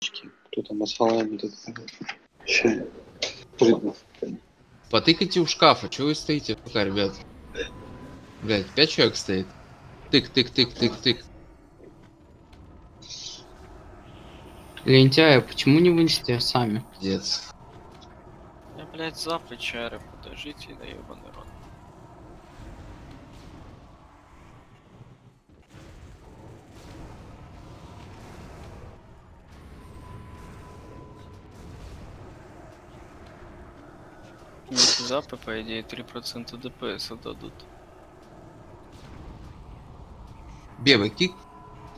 Кто там асфалами тут? Прыгну. Потыкайте у шкафа, чего вы стоите пока, ребят? Блять, пять человек стоит. Тык, тык, тык, тык, тык. Лентяи, почему не вынести сами? Пиздец. Я, блядь, за плечары, подождите, да ебаный рот. Если запы, по идее, 3% ДПС отдадут. Беба, кик,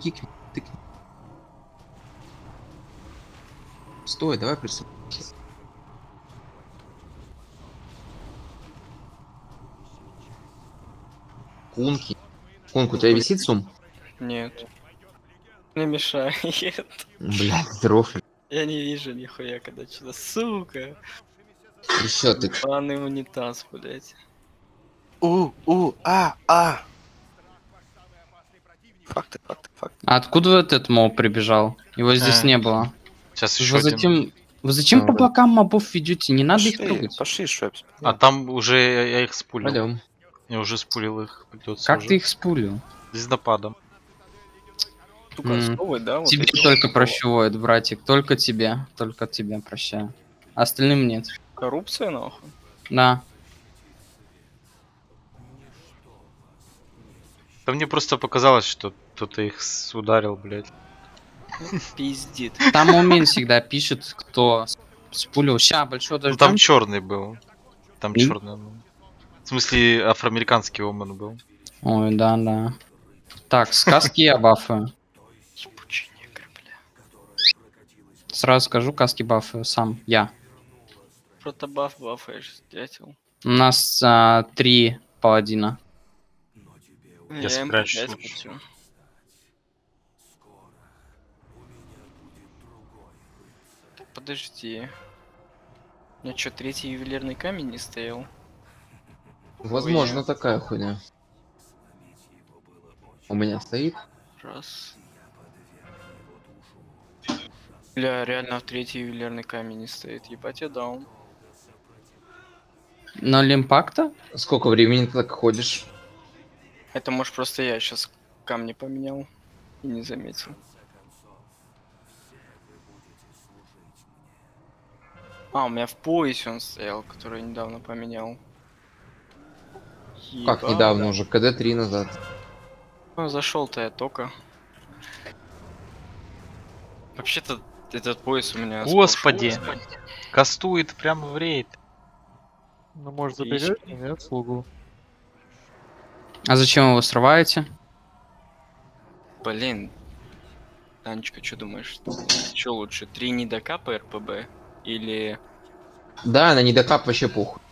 кик, тык. Стой, давай присмотримся. Кунки. Кунку, у тебя висит сум? Нет. Не мешает. Блядь, здоров. Я не вижу нихуя, когда что-то, сука. Еще ты. Банный унитаз, блядь. У, у, а, а. Факты, факты, факты. А откуда этот моб прибежал? Его здесь А. не было. Сейчас еще Вы один. затем... Вы зачем по А. бокам мобов ведете? Не надо их Пошли, трогать. пошли, Швепс. А там уже я, я их спулил. Пойдем. Я уже спулил их. Придется Как уже. ты их спулил? Звездопадом. Сука, М. совы, да? вот тебе только прощевает, братик. Только тебе. Только тебе прощаю. Остальным нет. Коррупция, нахуй. Да. Да мне просто показалось, что кто-то их ударил, блядь. Пиздит. Там Умин всегда пишет, кто с- спулил. Ща, большой Ну, дождем. там черный был. Там И? черный был. В смысле, афроамериканский оман был. Ой, да, да. Так, сказки я бля. Сразу скажу, каски бафаю сам. Я. Протобаф бафаешь, дятел. У нас а, три паладина. Я. Так, подожди. У меня что, третий ювелирный камень не стоял? Возможно, такая хуйня. У меня стоит. Раз. Бля, реально в третий ювелирный камень не стоит. Ебать, я даун. Ноль импакта? Сколько времени ты так ходишь? Это может просто я сейчас камни поменял и не заметил. А, у меня в поясе он стоял, который я недавно поменял. Как Ебать. недавно уже, КД-3 назад. Ну, зашел-то я только. Вообще-то этот пояс у меня... Господи. прошлого. Кастует прямо в рейд. Ну, может, заберете, нет, слугу? А зачем его срываете? Блин. Танечка, что думаешь? Что лучше, три недокапа РПБ или... Да, на недокап вообще похуй.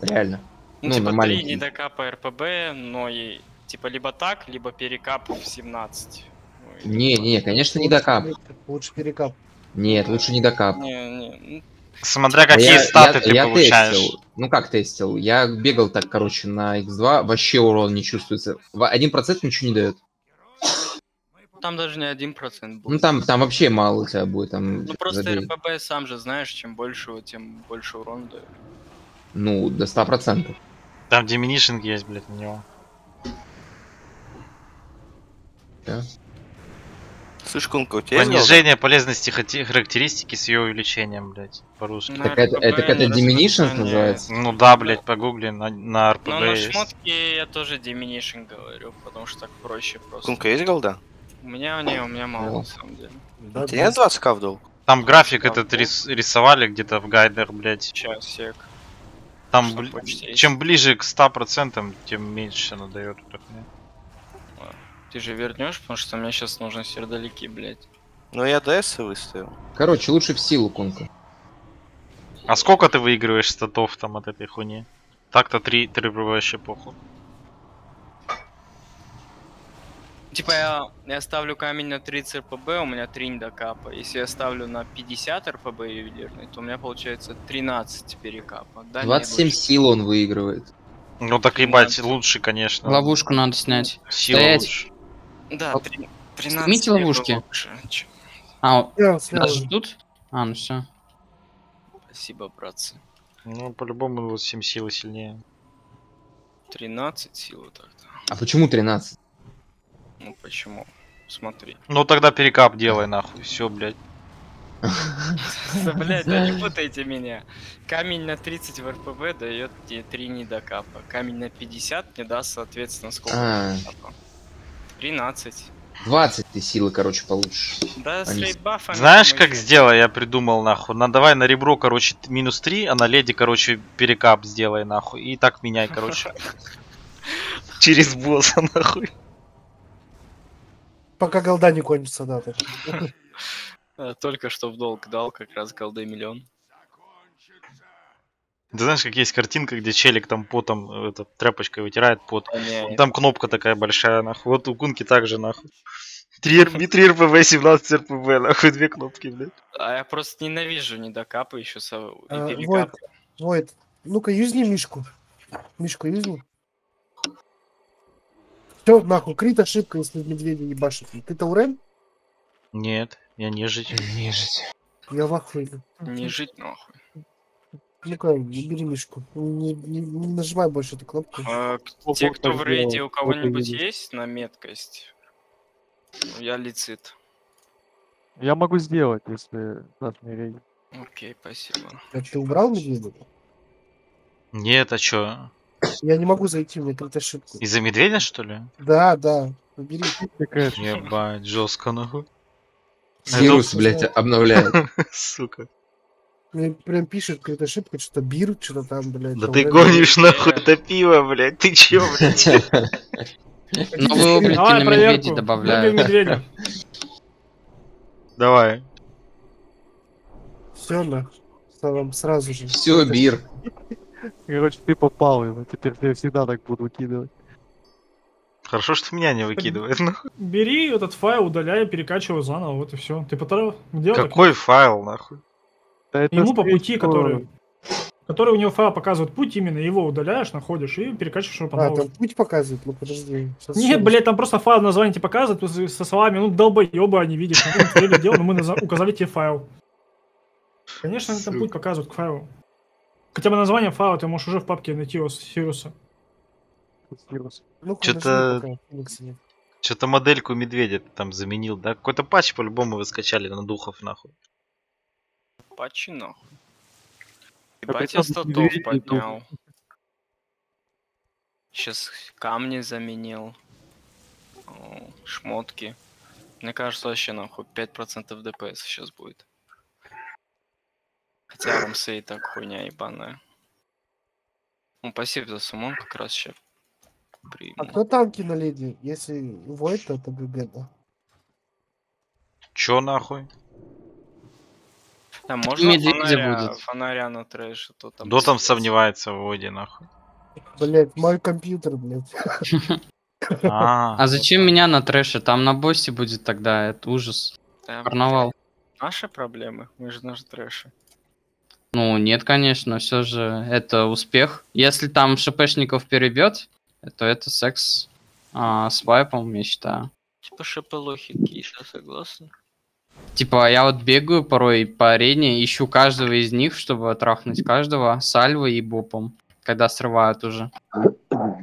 Реально. Ну, Ну, типа три недокапа РПБ, но и... Типа либо так, либо перекап в 17. Ну, Не, не, конечно, недокап. Лучше перекап. Нет, лучше недокап. Не, не, ну, Смотря А какие я- статы я- ты я получаешь. тестил. Ну как тестил? Я бегал так, короче, на X2, вообще урон не чувствуется. В- Один процент ничего не дает. там даже не один процент будет. Ну там, там вообще мало у тебя будет. Там Ну просто забей. РПБ сам же знаешь, чем больше, его, тем больше урон дает. Ну, до 100%. Там диминишинг есть, блядь, на него. Да. Кунка, у тебя? Понижение полезности характеристики с ее увеличением, блядь, по-русски. Так это- это- это Diminution называется? Ну да, блядь, погугли, на, на РПБ Но на есть. шмотке я тоже Diminishing говорю, потому что так проще просто. Кунка, есть голда? У меня не, у меня мало на самом деле. Да, У тебя нет 20к в долг? Там график этот ну. рис- рисовали где-то в гайде, блядь. Сейчас, сек. Там, бли- чем ближе к 100%, тем меньше она дает. Ты же вернешь, потому что мне сейчас нужны сердолики, блядь. Ну, я ДС выставил. Короче, лучше в силу, Кунка. А сколько ты выигрываешь статов там от этой хуйни? Так-то три, три вообще похуй. Типа я, я ставлю камень на 30 РПБ, у меня 3 недокапа. Если я ставлю на 50 РПБ ювелирный, то у меня получается 13 перекапа. Да, нет, 27 лучше. сил он выигрывает. Ну так ебать, лучше, конечно. Ловушку надо снять. Сила Стоять. лучше. Да, три- 13 Снимите ловушки. лучше. А, снял. нас ждут? А, ну все. Спасибо, братцы. Ну, по-любому вот 7 силы сильнее. 13 силы тогда. А почему 13? Ну почему? Смотри. Ну тогда перекап делай нахуй. Все, блядь. Да, блядь, да не путайте меня. Камень на 30 в РПБ дает тебе 3 недокапа. Камень на 50 мне даст, соответственно, сколько А. недокапа? 13. 20 ты силы, короче, получишь. Да, с Они- рейдбафами Знаешь, мы как сделай, я придумал нахуй. На давай на ребро, короче, минус 3, а на леди, короче, перекап сделай нахуй. И так меняй, короче. Через босса нахуй. Пока голда не кончится, да. Только что в долг дал как раз голды миллион. Ты знаешь, как есть картинка, где челик там потом, э, это, тряпочкой вытирает пот. Не, Там кнопка такая большая, нахуй. Вот у Кунки также, нахуй. 3 РП, 3 РПВ, 17 РПВ, нахуй, две кнопки, блядь. А я просто ненавижу недокапы еще со... А, Войт, перекапы. Войт, ну-ка юзни Мишку. Мишку юзни. Все, нахуй, крит ошибка, если медведя ебашит. Ты Таурен? Нет, я не жить. Нежить. Я в ахуе. Не жить нахуй. Ну-ка, бери Мишку. Не, не- не нажимай больше эту кнопку. А, те, кто в рейде, у кого-нибудь есть на меткость? Я лицит. Я могу сделать, если дашь мне рейд. Окей, спасибо. Так, ты убрал медведя? Нет, а чё? Я не могу зайти, у меня крит ошибка. Из-за медведя, что ли? Да, да. Бери. Такая Ебать, жестко, нахуй. Вирус, блядь, обновляет. Сука. Мне прям пишет крит ошибка, что-то бир, что-то там, блядь. Да Таурен. ты гонишь нахуй это пиво, блядь. Ты чё, блядь? Новые облики Давай на Выбей добавляют. медведя. Давай. Все, нахуй. Салам, сразу же. Все, бир. Короче, ты попал его. Теперь я всегда так буду выкидывать. Хорошо, что меня не выкидывает. Бери этот файл, удаляй, перекачивай заново, вот и все. Ты потратил? Так. Какой файл, нахуй? Да это Ему по пути, всего- который... Который у него файл показывает путь, именно его удаляешь, находишь и перекачиваешь его по А, там путь показывает, ну подожди. Щас Нет, щас. блядь, там просто файл название тебе показывает с- со словами, ну долбоебы они тут твои дело, но мы указали тебе файл. Конечно, они там путь показывают к файлу. Хотя бы название файла ты можешь уже в папке найти его с Сируса. Феникса нет. Что-то модельку медведя там заменил, да? Какой-то патч по-любому вы скачали на духов, нахуй. Пачи нахуй. Ебать, я чем тут статов медведи и поднял. Сейчас камни заменил. О, Шмотки. Мне кажется, вообще нахуй 5% ДПС сейчас будет. Хотя рамсы и так хуйня ебаная. Ну, спасибо за сумон, как раз сейчас приму. А кто танки на леди? Если Войт, то это ГГ, да. Чё нахуй? А можно Медведя фонаря, будет. фонаря на трэш, а то там... Кто там сомневается в воде, нахуй? Блять, мой компьютер, блядь. А, А зачем меня на трэше? Там на боссе будет тогда, это ужас. Карнавал. Наши проблемы, мы же наши трэши. Ну, нет, конечно, все же это успех. Если там шпшников перебьет, то это секс а, с вайпом, я считаю. Типа шепелохи киша, согласен? Типа, я вот бегаю порой по арене, ищу каждого из них, чтобы трахнуть каждого сальвой и бопом, когда срывают уже.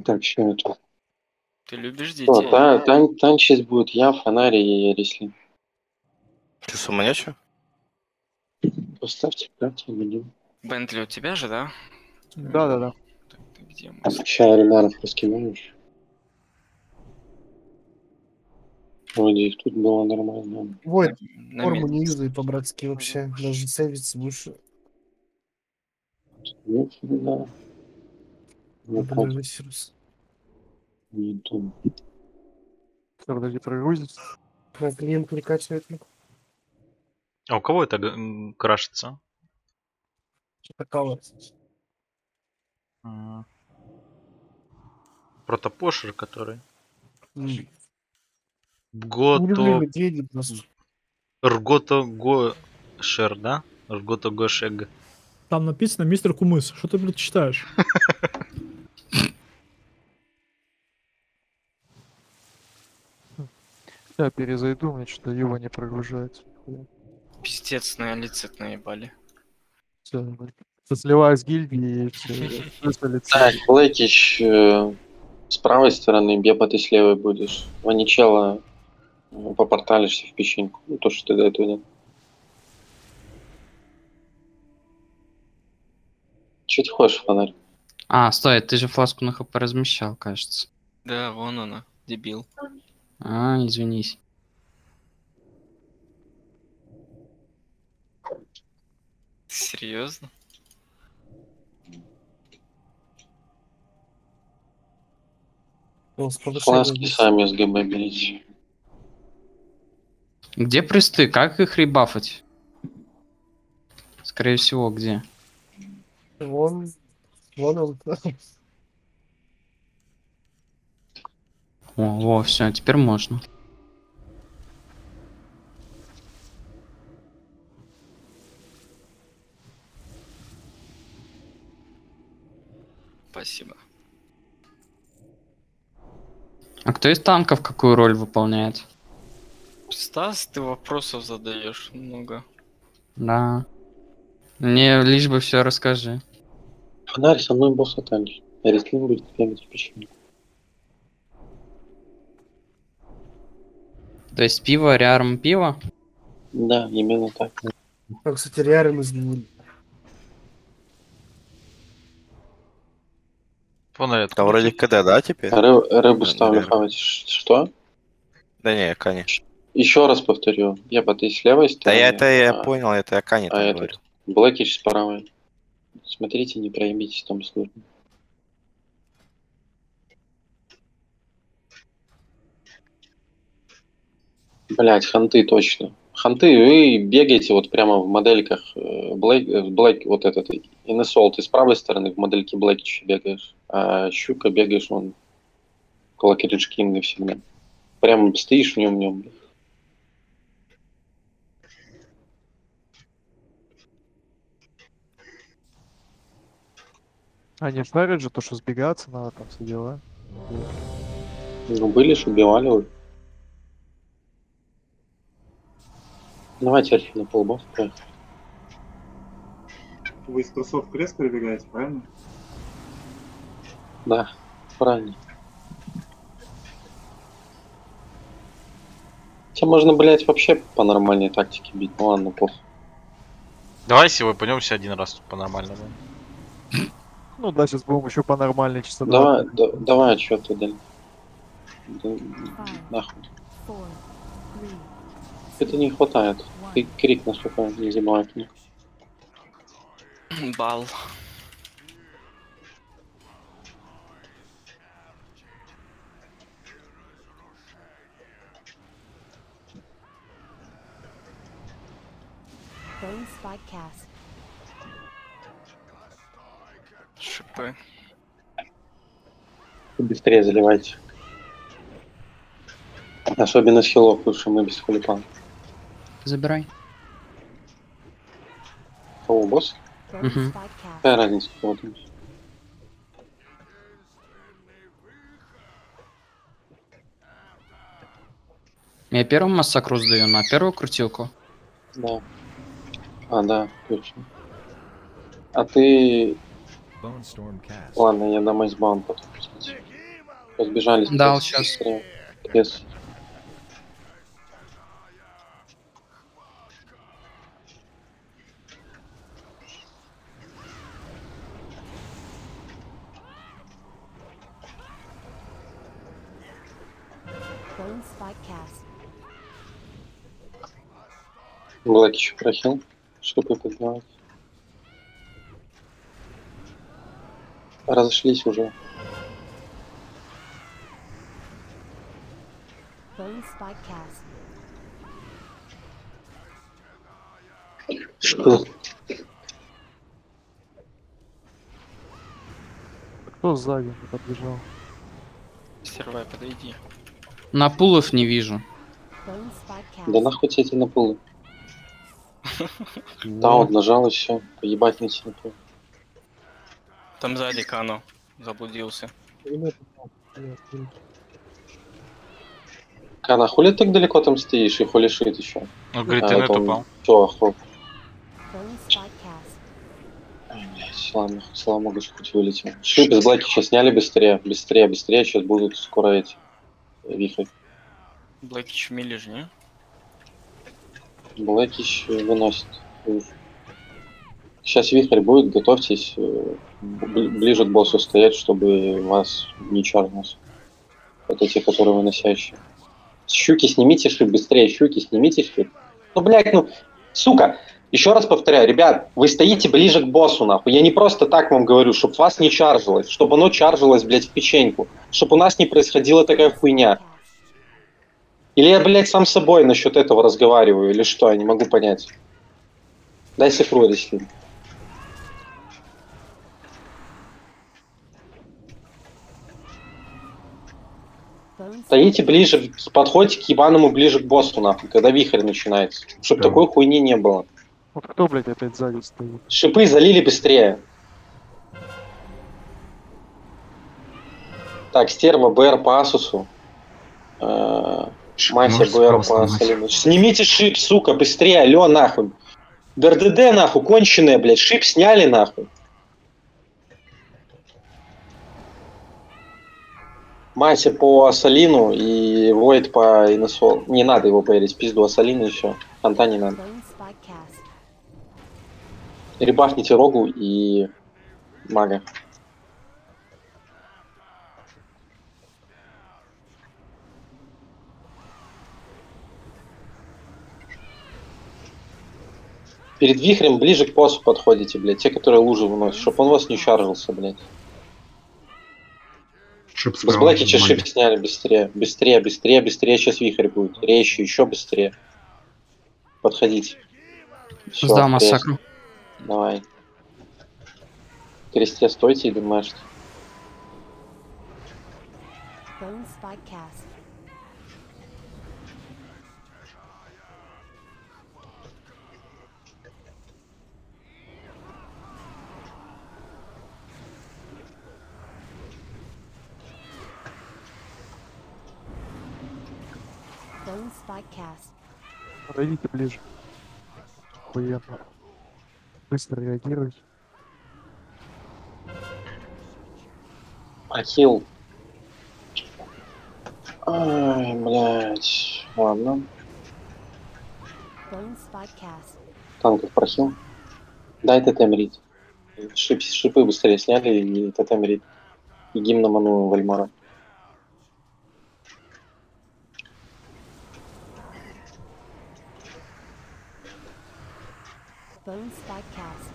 Так, что это? Ты любишь О, детей? та- тан- танчить будет я, фонарь и Ярисли. Ты суманячу? Поставьте карту меню. Бентли у тебя же, да? Да-да-да. Так, ты где мой? Сейчас ремаров раскидаю еще. Вроде их тут было нормально. Войт, На форму мид. не юзай по-братски вообще. Даже сейвиться будешь. Ну, да. Ну, вот, не думаю. Всё, Подожди, прогрузится. На клиент прикачивает. ну, а у кого это крашится? Что-то кого. М. Протопошер, который. М. Гото... Ргото Гошер, да? Ргото Гошег. Там написано мистер Кумыс. Что ты, блядь, читаешь? Я перезайду, мне что-то его не прогружается. Пиздец, на лицет наебали. Все, сливаю с гильдии и все. Так, Блэкич э, с правой стороны, Беба ты с левой будешь. Ваничела попорталишься в песчинку. Ну, то, что ты до этого делал. Че ты хочешь, фонарь? А, стой, ты же фласку на хп размещал, кажется. Да, вон она, дебил. А, извинись. Серьезно? Фласки сами с ГБ берите. Где присты? Как их ребафать? Скорее всего, где? Вон, вон он. О, во, все, теперь можно. Спасибо. А кто из танков какую роль выполняет? Стас, ты вопросов задаешь много. Да. Мне лишь бы все расскажи. Фонарь со мной босса танчит. А Рестлин будет в песчинку. То есть пиво, рярм пиво? Да, именно так. А, кстати, Риарен изменили. Фонарь откуда? вроде КД, да, теперь? Ры- рыбу Да, ставлю хавать. Что? Да не, конечно. Еще раз повторю. Еба, ты с левой Да стороны. я это я а- понял, это я Кане а этот? Блэкич с правой. Смотрите, не проебитесь там службу. Блять, ханты точно. Ханты, вы бегаете вот прямо в модельках э, Блэк, э, Блэк вот этот Инесол, ты с правой стороны в модельке Блэкича бегаешь, а Щука бегаешь вон около Киридж Кинга всегда. Прям стоишь в нем, в А не шарят же то, что сбегаться надо, там все дела. Ну, были ж, убивали уже. Давайте архив на полбов. поехали. Вы из трусов в крест перебегаете, правильно? Да, правильно. Хотя можно, блять, вообще по нормальной тактике бить. Ну ладно, похуй. Давай сегодня пойдемся один раз тут по-нормальному. Ну да, сейчас будем еще по нормальной часа Давай, да- давай отчет туда. Да, нахуй. Это не хватает. Ты крик насколько не забывай. Бал. Phone Spotcast. ШП. Быстрее заливайте. Особенно с хилов, потому что мы без хулипан. Забирай. Кого, босс? Spotcast. Какая разница, кого там? Я первым массакру сдаю на первую крутилку. Да. А, да, точно. А ты... Ладно, я дам айсбаун потом. посмотрю. Разбежались. Да. Крест. Phone Spotcast. Блэк еще прохил, чтобы поднимать. Разошлись уже. Что? Кто сзади подбежал? Сервай, подойди. На пулов не вижу. Да нахуй тебе эти напулы? Да, вот нажал все. Поебать на напулы. Там сзади Кано заблудился. Кана, хули ты так далеко там стоишь и хулишит еще? Ну, говорит, ты на упал. Все, блядь, ладно, слава что хоть вылетел. Шип из Блэки сейчас сняли быстрее, быстрее, быстрее, сейчас будут скоро эти вихры. Блэкич мили же, не? Блэкич выносит. Сейчас вихрь будет, готовьтесь э, бли- ближе к боссу стоять, чтобы вас не чарнулся. Это те, которые выносящие. Щуки снимите шип, быстрее, щуки снимите шип. Ну, блядь, ну, сука, еще раз повторяю, ребят, вы стоите ближе к боссу, нахуй. Я не просто так вам говорю, чтобы вас не чаржилось, чтобы оно чаржилось, блядь, в печеньку. Чтобы у нас не происходила такая хуйня. Или я, блядь, сам собой насчет этого разговариваю, или что, я не могу понять. Дай сифру, Реслин. Стоите ближе, подходите к ебаному ближе к боссу, нахуй, когда вихрь начинается. Чтобы Да. такой хуйни не было. Вот кто, блядь, опять сзади стоит? Шипы залили быстрее. Так, стерва БР по Асусу. Э, можете БР по? Салиму. Снимите шип, сука, быстрее, алё, нахуй. БРДД, нахуй, конченые, блядь, шип сняли, нахуй. Мася по Асалину и Войд по Инесол. Не надо его поверить, пизду Асалину еще. Фонта не надо. Ребахните Рогу и Мага. Перед вихрем ближе к боссу подходите, блядь, те, которые лужи выносят, чтобы он вас не чаржился, блядь. Шип С маги. шип сняли быстрее, быстрее, быстрее, быстрее, сейчас вихрь будет. Резче, еще быстрее. Подходите. Всё, Сдал массакру. Давай. Кресте стойте и думаешь. Bone Spotcast. Bone Подойдите ближе. Хуяно. Быстро реагируйте. Ахилл. Ай, блядь. Ладно. Танков просил. Дай тотемрит. Шип, шипы быстрее сняли и тотемрит. И гимн ману Вальмара. Bone Spotcast.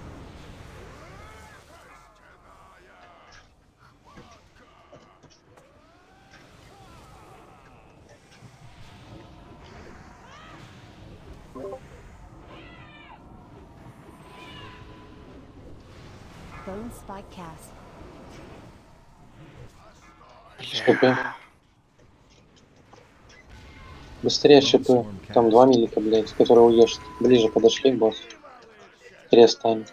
Bone Spotcast. Шипы. Быстрее шипы. Там два милика, блядь, которые уешь. Ближе подошли к боссу. Крест станет.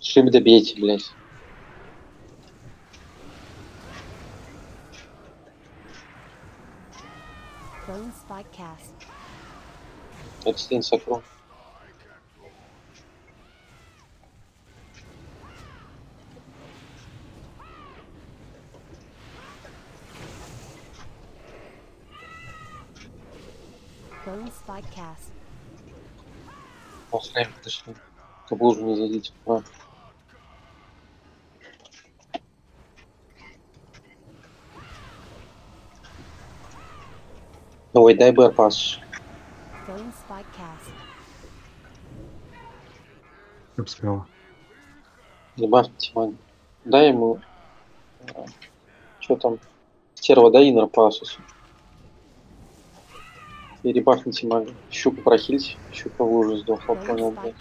Шип добейте, блядь. Bone Spotcast. Экстин сокру. После подошли. В лужу не зайдите. А. Ой, дай бы пас. Spotcast. Шип справа. Ебать, маг. Дай ему... Что там? Стерва, дай инер. И ребахните мага. Щуку прохильте. Щука в луже сдохла, понял, блядь.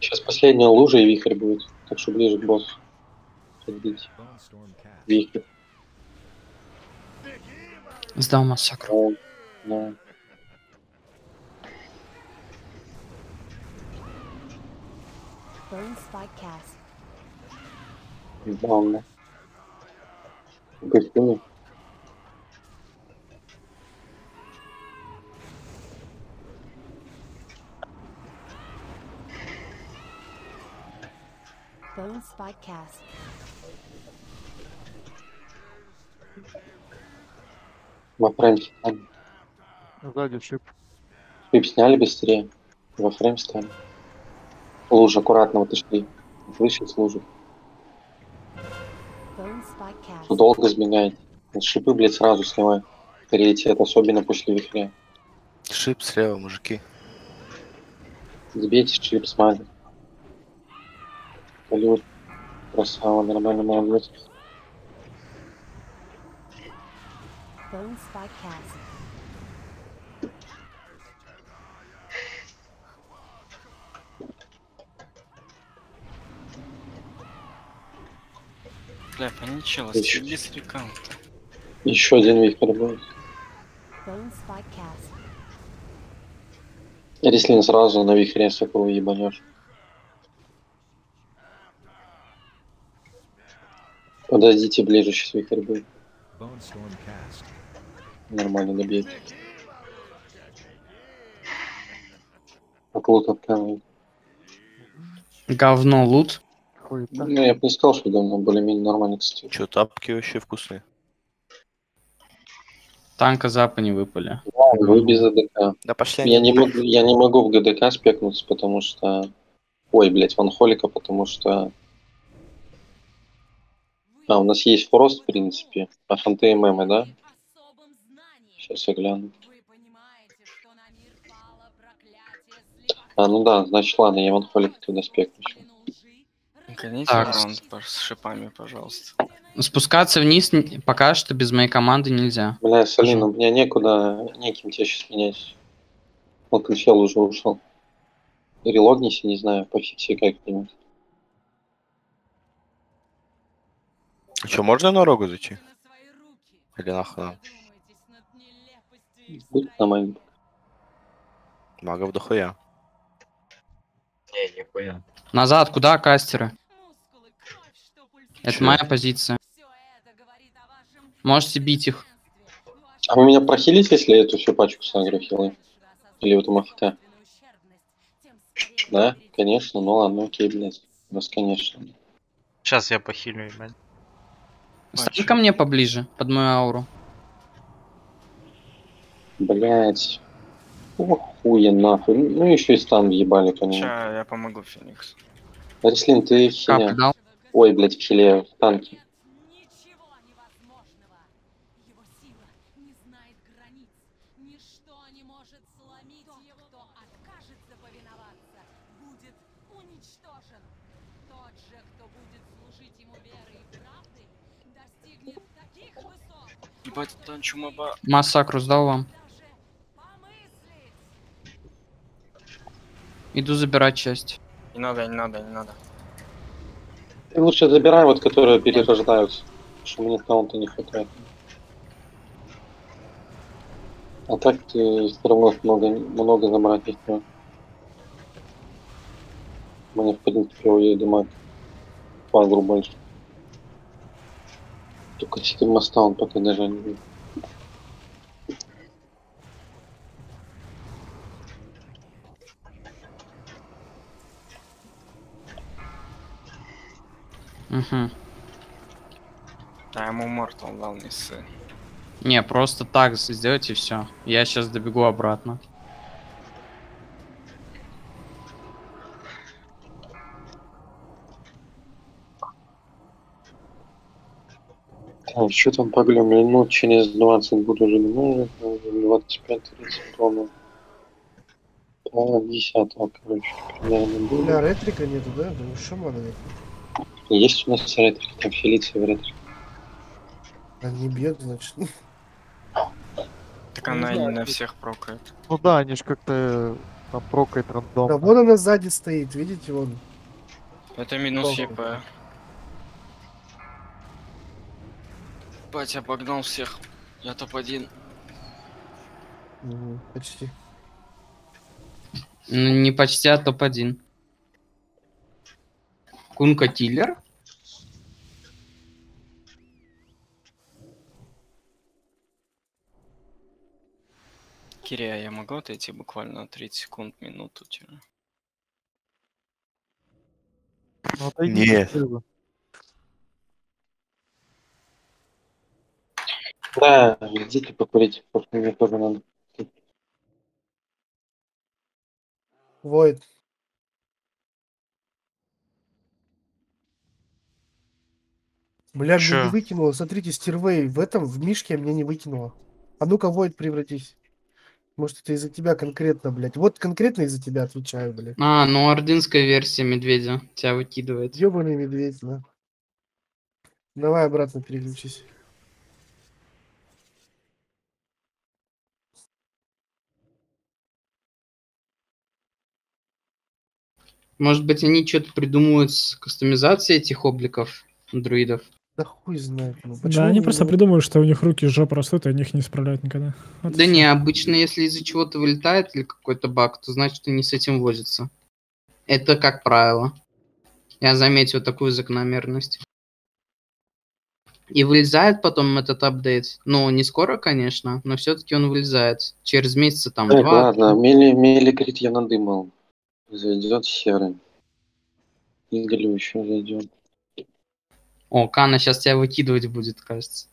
Сейчас последняя лужа и вихрь будет. Так что ближе к боссу. Ходите. Вихрь. Сдал массакру. Да. Да. Bone Spike Cast. Ладно. Гостиный. Bone Spike Cast. Во фрейм стали. Сзади шип. Шип сняли быстрее. Во фрейм стали. Лужа, аккуратно отошли. Выше с лужи. Что долго сбегает. Шипы, блядь, сразу снимай. Приоритет, особенно после вихря. Шип слева, мужики. Сбейте шип, смазь. Салют. Красава, нормально, молодец. Bone Spike Cast. Бля, Ещё. съеби с рекаунта. Еще один вихрь будет. Bone Spike Cast. Рислин сразу на вихре соколу ебанешь. Подождите ближе, сейчас вихрь будет. Нормально добьете. От лута отканывает. Говно лут. Ну, я бы не сказал, что давно более-менее нормально, кстати. Че, тапки вообще вкусные. Танка запа не выпали. Вы без АДК. Да пошли Я не, могу, я не могу в ГДК спекнуться, потому что... Ой, блядь, Ван Холика, потому что... А, у нас есть Фрост, в принципе. А фанты и мемы, да? Сейчас я гляну. А, ну да, значит, ладно, я тогда спекну. ещё. Гоните Так. раунд с шипами, пожалуйста. Спускаться вниз пока что без моей команды нельзя. Бля, Салин, у меня некуда, неким тебе сейчас менять. Вот Кричел уже ушел. Релогнись, не знаю, пофикси как-нибудь. Че, можно на рогу зайти? Или нахуй Будь на моем. Магов дохуя. Не, нихуя. Назад, куда кастеры? Это Чё? моя позиция. Можете бить их. А вы меня прохилите, если я эту всю пачку сагру хилы? Или вот МФК? Да, конечно, ну ладно, окей, блядь. У вас, конечно. Сейчас я похилю, ебать. Стань ко мне поближе, под мою ауру. Блять. Хуя нахуй. Ну еще и стан въебали нему. Ща я помогу Фениксу. Рислин, ты хиле. дал? Ой, блядь, в танке. Ебать, там. Массакру сдал вам. Иду забирать часть. Не надо, не надо, не надо. Ты лучше забирай вот, которые перерождаются. Потому что мне каунта не хватает. А так ты все равно много, много забрать сможешь. Мне, в принципе, у дамаг по игру больше. Только систем моста он пока даже не видит. Угу. А ему Мортал дал не ссы. Не, просто так сделайте все. Я сейчас добегу обратно. Так, что там поглядим? Минут через 20 буду уже домой. 25-30 тонн. По 10 короче, примерно Бля, ретрика нету, да? Да ну что надо? Есть у нас ретрик, там Фелиция в ретрик. А не бьет, значит. Так Не она не на всех прокает. Ну да, они ж как-то там прокает Да рандом. вон она сзади стоит, видите, вон. Это минус. ЕП. Батя обогнал всех. Я топ-1. Мгм, Почти. Ну, не почти, а топ-1. Кунка киллер? Кирия, я могу отойти буквально на 30 секунд, минуту тебе? Ну, отойди, Нет. Да, идите покурить, потому что мне тоже надо. Войд. Бля, меня Чё? не выкинуло. Смотрите, стервей в этом, в Мишке меня не выкинуло. А ну-ка, Войд, превратись. Может, это из-за тебя конкретно, блядь. Вот конкретно из-за тебя отвечаю, блядь. А, ну ордынская версия медведя тебя выкидывает. Ёбаный медведь, да. Давай обратно переключись. Может быть, они что-то придумывают с кастомизацией этих обликов друидов? Да хуй знает. Ну, Да, почему они не- просто придумают, что у них руки из жопы растут, и они их не справляют никогда. Вот Да не, обычно, если из-за чего-то вылетает или какой-то баг, то значит, они с этим возятся. Это как правило. Я заметил такую закономерность. И вылезает потом этот апдейт. Ну, не скоро, конечно, но все-таки он вылезает. Через месяца там Так, два. ладно, мели, мели крит я надымал. Зайдет серый. Игорь еще зайдет. О, Кана сейчас тебя выкидывать будет, кажется.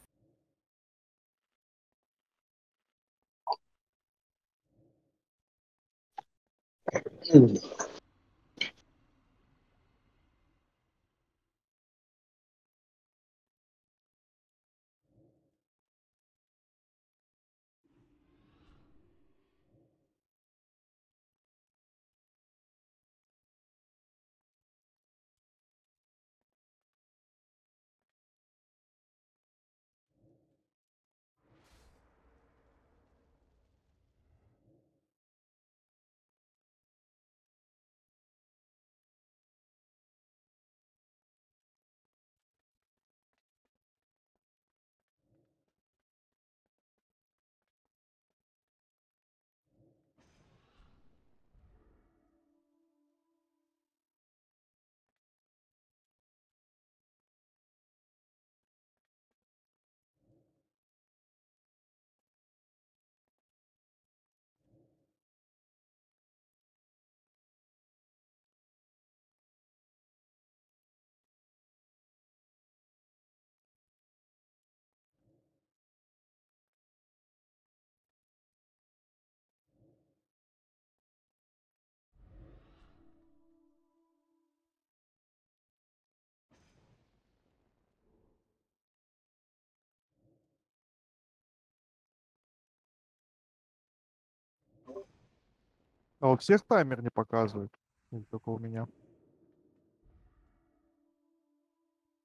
А у всех таймер не показывает? Или только у меня?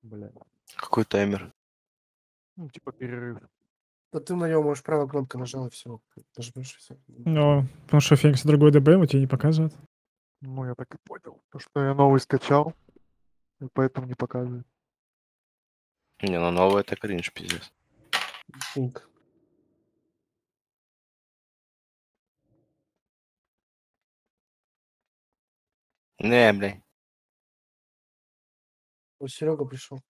Бля. Какой таймер? Ну, типа перерыв. Да ты на него можешь правая кнопка нажала, все. Нажмешь все. Ну, потому что Феникс другой ДБ, ему тебе не показывает. Ну, я так и понял. То, что я новый скачал, и поэтому не показывает. Не, ну новое это кринж, пиздец. Пинг. Не, блядь. Вот Серега пришел.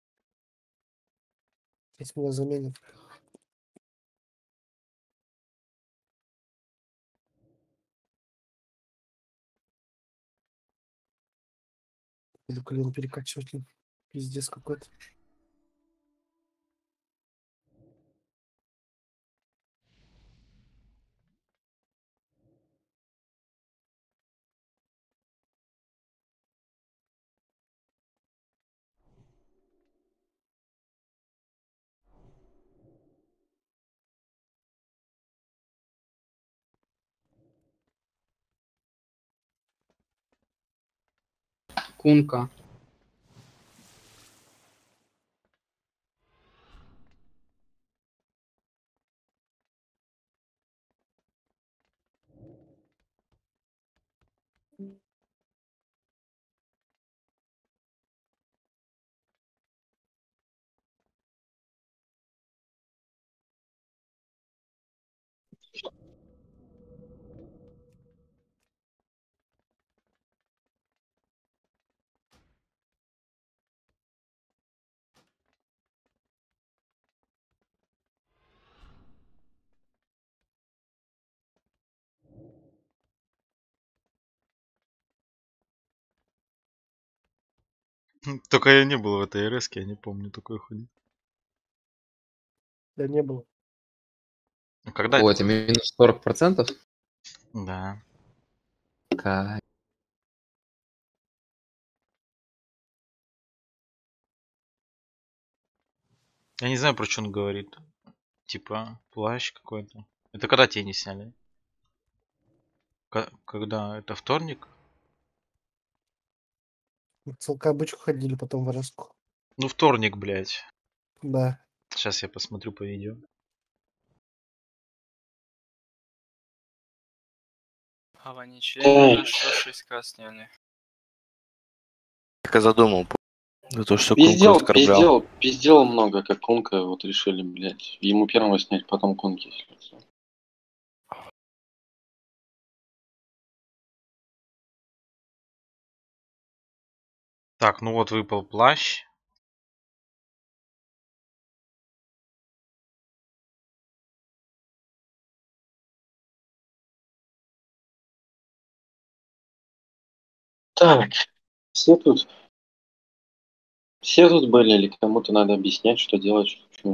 Если меня заменят. Иду колен перекачивать. ну, Пиздец какой-то. Кунка. Только я не был в этой РС, я не помню такой хуйни. Да не было. Ну, Когда О, это? минус 40%? Да. Кайф. Я не знаю, про что он говорит. Типа, плащ какой-то. Это когда тени сняли? Ка- когда? Это вторник? Целка-бычку ходили, потом в Ороску. Ну, вторник, блядь. Да. Сейчас я посмотрю по видео. А Эх. Ваничей что 6к сняли. Так и задумал. За то, что Пиздел, пиздел, пиздел много, как Кунка, вот решили, блядь. Ему первого снять, потом Кунки. снять. Так, ну вот выпал плащ. Так, все тут... Все тут были, или кому-то надо объяснять, что делать, к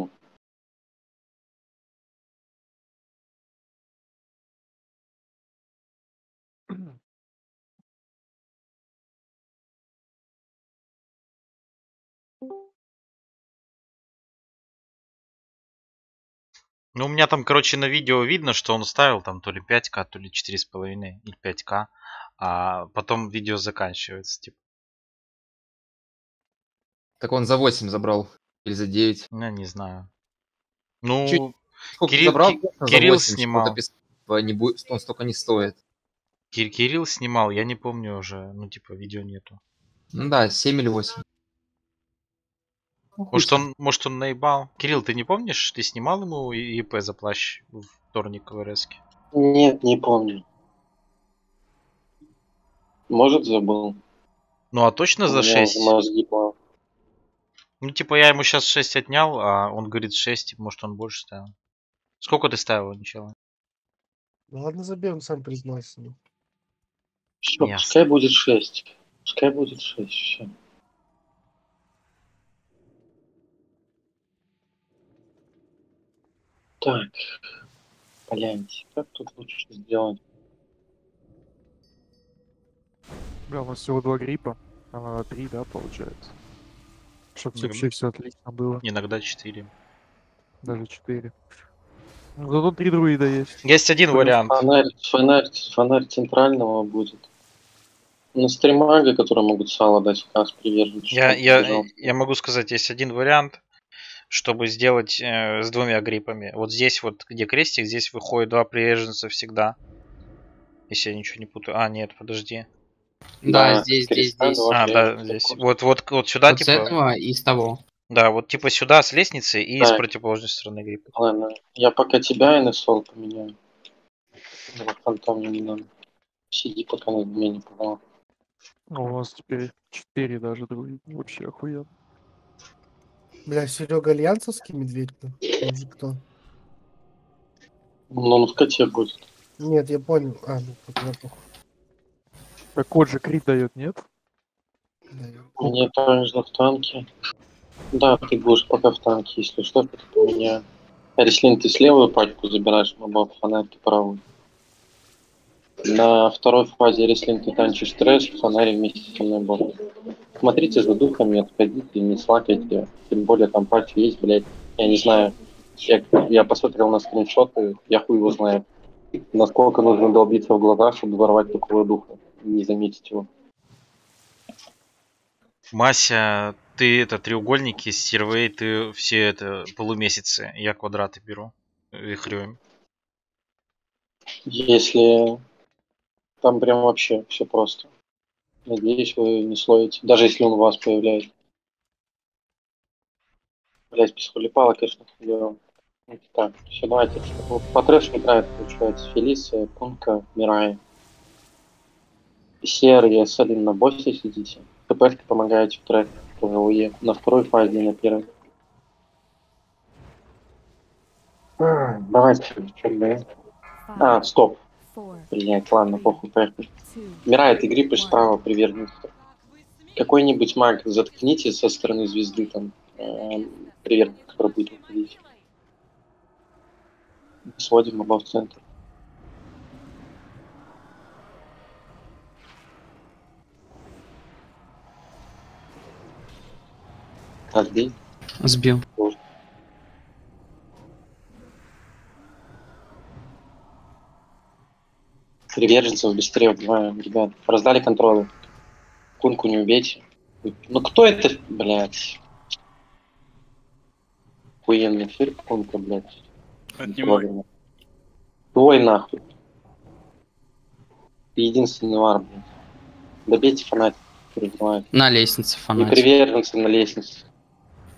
Ну, у меня там, короче, на видео видно, что он ставил там то ли 5к, то ли 4,5 или 5к. А потом видео заканчивается, типа. Так он за 8 забрал. Или за 9. Я не знаю. Ну, Чуть- Сколько Кирилл- забрал? Ки- За Кирилл 8, снимал. без- не будет, он столько не стоит. Кир- Кирилл снимал, я не помню уже. Ну, типа, видео нету. Ну да, 7 или 8. Может он, может он наебал? Кирилл, ты не помнишь? Ты снимал ему ИП за плащ в вторник в РС? Нет, не помню. Может, забыл. Ну, а точно за меня 6? мозги. Ну, типа, я ему сейчас 6 отнял, а он говорит 6, типа, может он больше ставил. Сколько ты ставил начало? Ну ладно, забей, он сам признался. Ясно. пускай будет 6. Пускай будет 6, все. Так, блядь, как тут лучше сделать? Бля, у нас всего два гриппа. А надо три, да, получается. Чтобы Ну, вообще все отлично было. Иногда 4. Даже четыре. Ну, Зато три друида есть. Есть один вариант. Фонарь, фонарь, фонарь центрального будет. На стримага, которые могут сало дать в касс привержен. Я, я, я могу сказать, есть один вариант, чтобы сделать э, с двумя гриппами. Вот здесь вот, где крестик, здесь выходит два приверженца всегда. Если я ничего не путаю. А, нет, подожди. Да, здесь, здесь, здесь. два А, да, здесь. Вот, вот, вот сюда, Вот с типа. этого и с того. Да, вот типа сюда с лестницы и с Так. противоположной стороны гриппа. Ладно, я пока тебя и на сол поменяю. Фантом мне не надо. Сиди, пока на меня не попало. У нас теперь четыре даже друида. Вообще охуенно. Бля, Серега Альянсовский медведь, ну, или кто? Ну, он в коте будет. Нет, я понял. А, ну, похуй. Так кот же крит дает, нет? Да, Мне нужно в танке. Да, ты будешь пока в танке, если что, то поменяю. Арислин, ты с левую пачку забираешь мобов, фонарь ты правую. На второй фазе Арислин ты танчишь трэш, фонарь вместе со мной бот. Смотрите за духами, отходите, не слакайте. Тем более там патч есть, блядь. Я не знаю. Я, я посмотрел на скриншоты, я хуй его знаю. Насколько нужно долбиться в глаза, чтобы ворвать такого духа. и Не заметить его. Мася, ты это треугольники, стервей, ты все это полумесяцы. Я квадраты беру. Вихрюем. Если там прям вообще все просто. Надеюсь, вы не словите. Даже если он у вас появляется. Блять, без хулипала, конечно, хуёво. Так, все, давайте. По трэшу играет, получается, Фелиция, Пунка, Мирай. Сер и Селин на боссе сидите. ТПшки помогаете в трек по УЕ. На второй фазе, не на первой. Давайте, блин. А, стоп. Блять, ладно, похуй, поехали. Мирает игры по справа приверженец. Какой-нибудь маг заткните со стороны звезды там. Э, приверженец, который будет выходить. Сводим оба в центр. Бей. Сбил. Приверженцев быстрее убиваем, ребят. Раздали контролы. Кунку не убейте. Ну кто это, блядь? Охуенный эфир, Кунка, блядь. Отнимай. Твой нахуй. Ты единственный вар, блядь. Добейте фанатик, знает. На лестнице И фанатик. приверженцы на лестнице.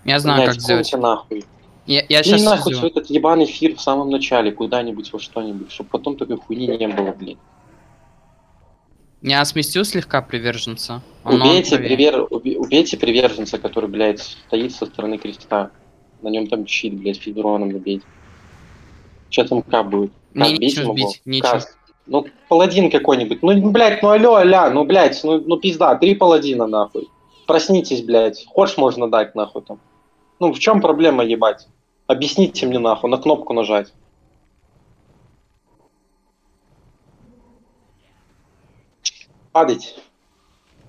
Я знаю, Блядь, как сделать. Нахуй. Я, я сейчас нахуй свой этот ебаный эфир в самом начале, куда-нибудь во что-нибудь, чтобы потом такой хуйни не было, блядь. Я сместил слегка приверженца. Он- Убейте, привер... уби- убейте приверженца, который, блядь, стоит со стороны креста. На нем там щит, блядь, фиброном набейте. Что там К будет? Как, могу? сбить, нечем. Каст. Ну, паладин какой-нибудь. Ну, блядь, ну алло, аля, ну, блядь, ну, ну пизда, три паладина, нахуй. Проснитесь, блядь. Хочешь, можно дать, нахуй, там. Ну, в чем проблема, ебать? Объясните мне, нахуй, на кнопку нажать. Падайте.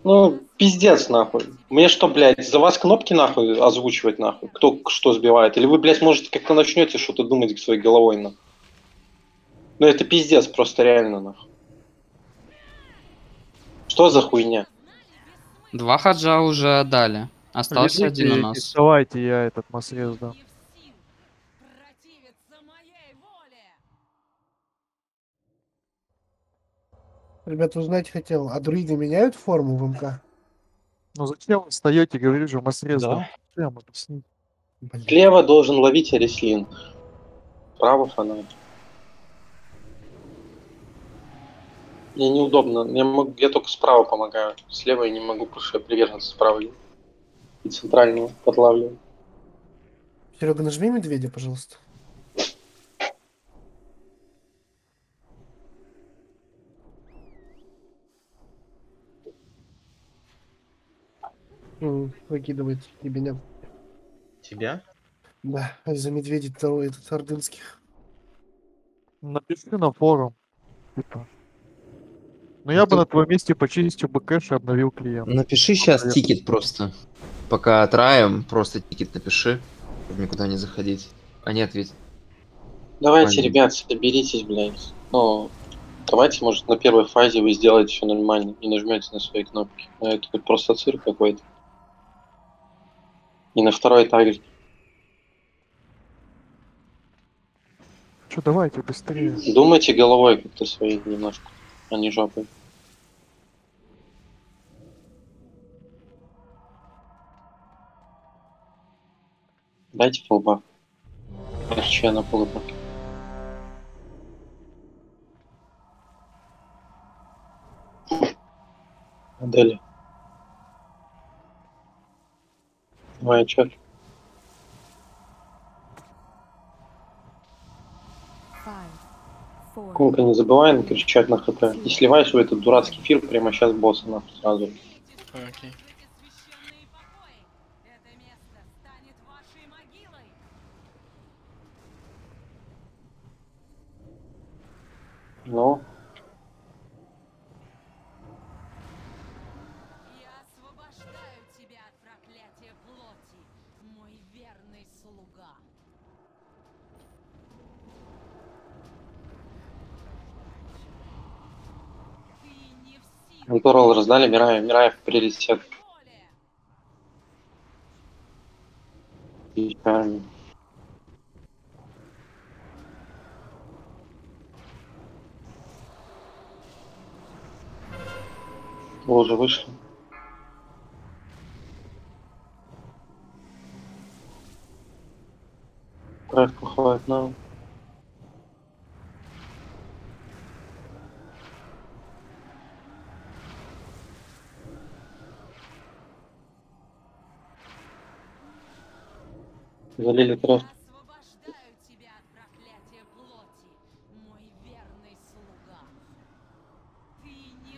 Ну, пиздец, нахуй. Мне что, блядь, за вас кнопки, нахуй, озвучивать, нахуй? Кто что сбивает? Или вы, блядь, может, как-то начнете что-то думать своей головой, нахуй? Ну, это пиздец, просто реально, нахуй. Что за хуйня? Два хаджа уже отдали. Остался Ведите один у нас. Давайте я этот массрез дам. Ребята, узнать хотел, а друиды меняют форму в МК? Ну зачем вы встаете, говорю же, массрез Да. объясни. Слева должен ловить Арислин. Справа фанат. Мне неудобно. Я, могу, я только справа помогаю. Слева я не могу, потому что я приверженца справа. И центрального подлавливаю. Серега, нажми медведя, пожалуйста. Выкидывает ебеня. Тебя? Да, из-за медведей того этот ордынских. Напиши на форум. Типа. Ну я бы на твоем месте почистил бы кэш и обновил клиент. Напиши сейчас Наверное. тикет просто. Пока отраем, просто тикет напиши, чтобы никуда не заходить. А не ответь. Давайте, Понятно. ребят, соберитесь, блядь. Ну, давайте, может, на первой фазе вы сделаете все нормально и нажмете на свои кнопки. А это тут просто цирк какой-то. И на второй также. Что, давайте быстрее. Думайте головой как-то своей немножко, а не жопой. Дайте полбак. Арча на полубак. Модели. Давай, чё? Кунка, не забывай кричать на хп. И сливаешь в этот дурацкий эфир прямо сейчас босса нахуй сразу. Окей. Ну, Контрол раздали, Мираев, Мираев приоритет. Вы уже вышли. Проект выходит на... Залили треф.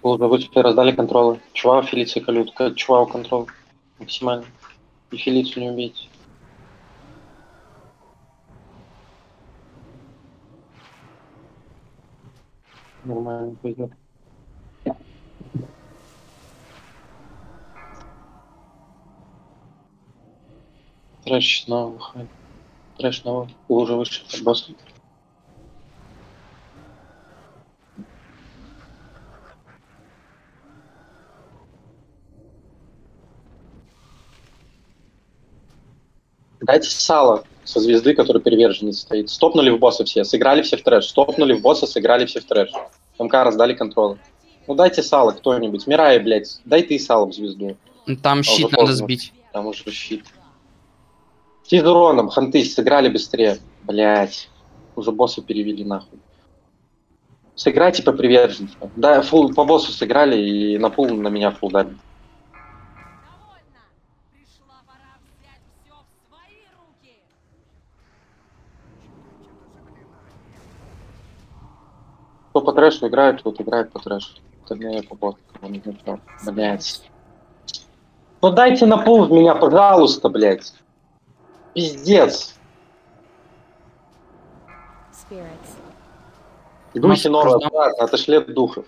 Луза вышли, раздали контролы. Чувау, Фелиция колют. К- Чувау контрол. Максимально. И Фелицию не убейте. Нормально пойдет. Трэш снова выходит. Трэш снова. Лужа выше под боссом. Дайте сало со звезды, который переверженец стоит. Стопнули в босса все, сыграли все в трэш. Стопнули в босса, сыграли все в трэш. МК раздали контролы. Ну дайте сало кто-нибудь. Мирай, блядь, дай ты сало в звезду. Там А, щит уже надо поздно. сбить. Там уже щит. С уроном, ханты, сыграли быстрее. Блять, уже босса перевели нахуй. Сыграйте по приверженцу. Да, фул, по боссу сыграли и на пул на меня фул дали. Кто по трэшу играет, тот играет по трэшу. Остальные по знаю. Блять. Ну дайте на пул в меня, пожалуйста, блять. Пиздец. Духи новые, нужно- аккуратно, отошли от духов.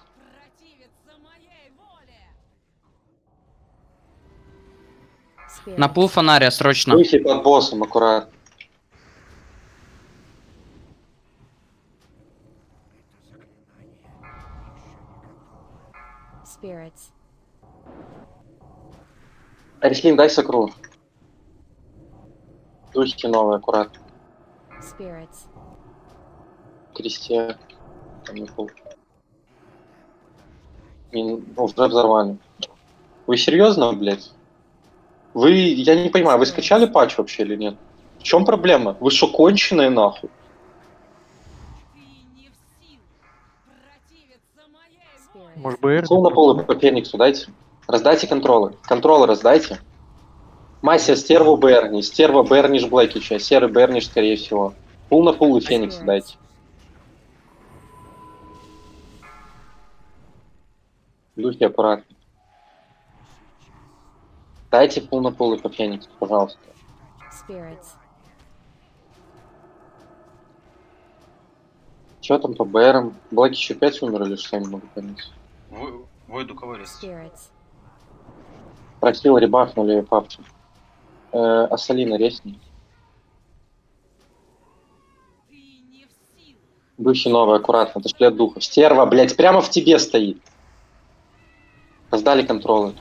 На пул фонаря срочно. Духи под боссом, аккуратно. Spirits. Арислин, дай сокру. Духи новые, аккуратно. Spirits. Кресте. Там на пол. Мин- ну, уже взорвали. Вы серьезно, блядь? Вы, я не понимаю, вы скачали патч вообще или нет? В чем проблема? Вы что, конченые нахуй? Может БР? Фул на пол по Фениксу дайте. Раздайте контролы. Контролы раздайте. Мася, стерву Берни. Стерва Берниш Блэкича. Серый Берниш, скорее всего. Пул на пул и Феникса дайте. Духи аккуратно. Дайте пул на пул и по Фениксу, пожалуйста. Spirits. Че там по БРам? Блэк еще 5 умер или что, я не могу понять. Войду кого резать? Просил ребафнули папчу. Э, Ассалина резни. Духи новые, аккуратно, отошли от духа. Стерва, блядь, прямо в тебе стоит. Раздали контролы.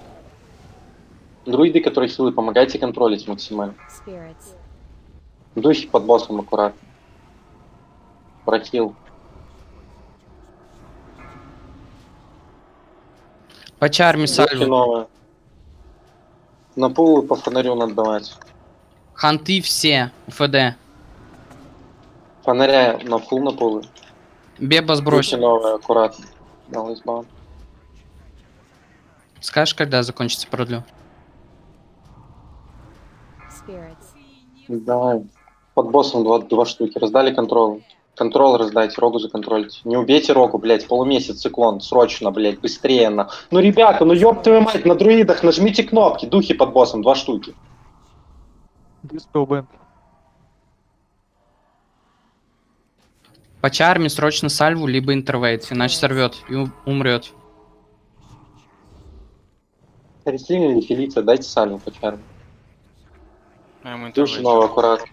Друиды, которые силы, помогайте контролить максимально. Spirits. Духи под боссом аккуратно. Прохил. По чарме Духи сальвы. На пул по фонарю надо давать. Ханты все. ФД. Фонаря на пул на пулы. Беба сбросил. новые, аккуратно. Дал избан. Скажешь, когда закончится продлю? Давай. Под боссом два, два штуки. Раздали контрол. Контрол раздайте, рогу законтрольте. Не убейте рогу, блядь, полумесяц циклон, срочно, блядь, быстрее на. Ну, ребята, ну ёб твою мать, на друидах нажмите кнопки, духи под боссом, два штуки. Диспел бенд. По чарме срочно сальву, либо интервейт, иначе сорвет и умрет. Реслин или Фелиция, дайте сальву по чарме. А Души новый, аккуратно.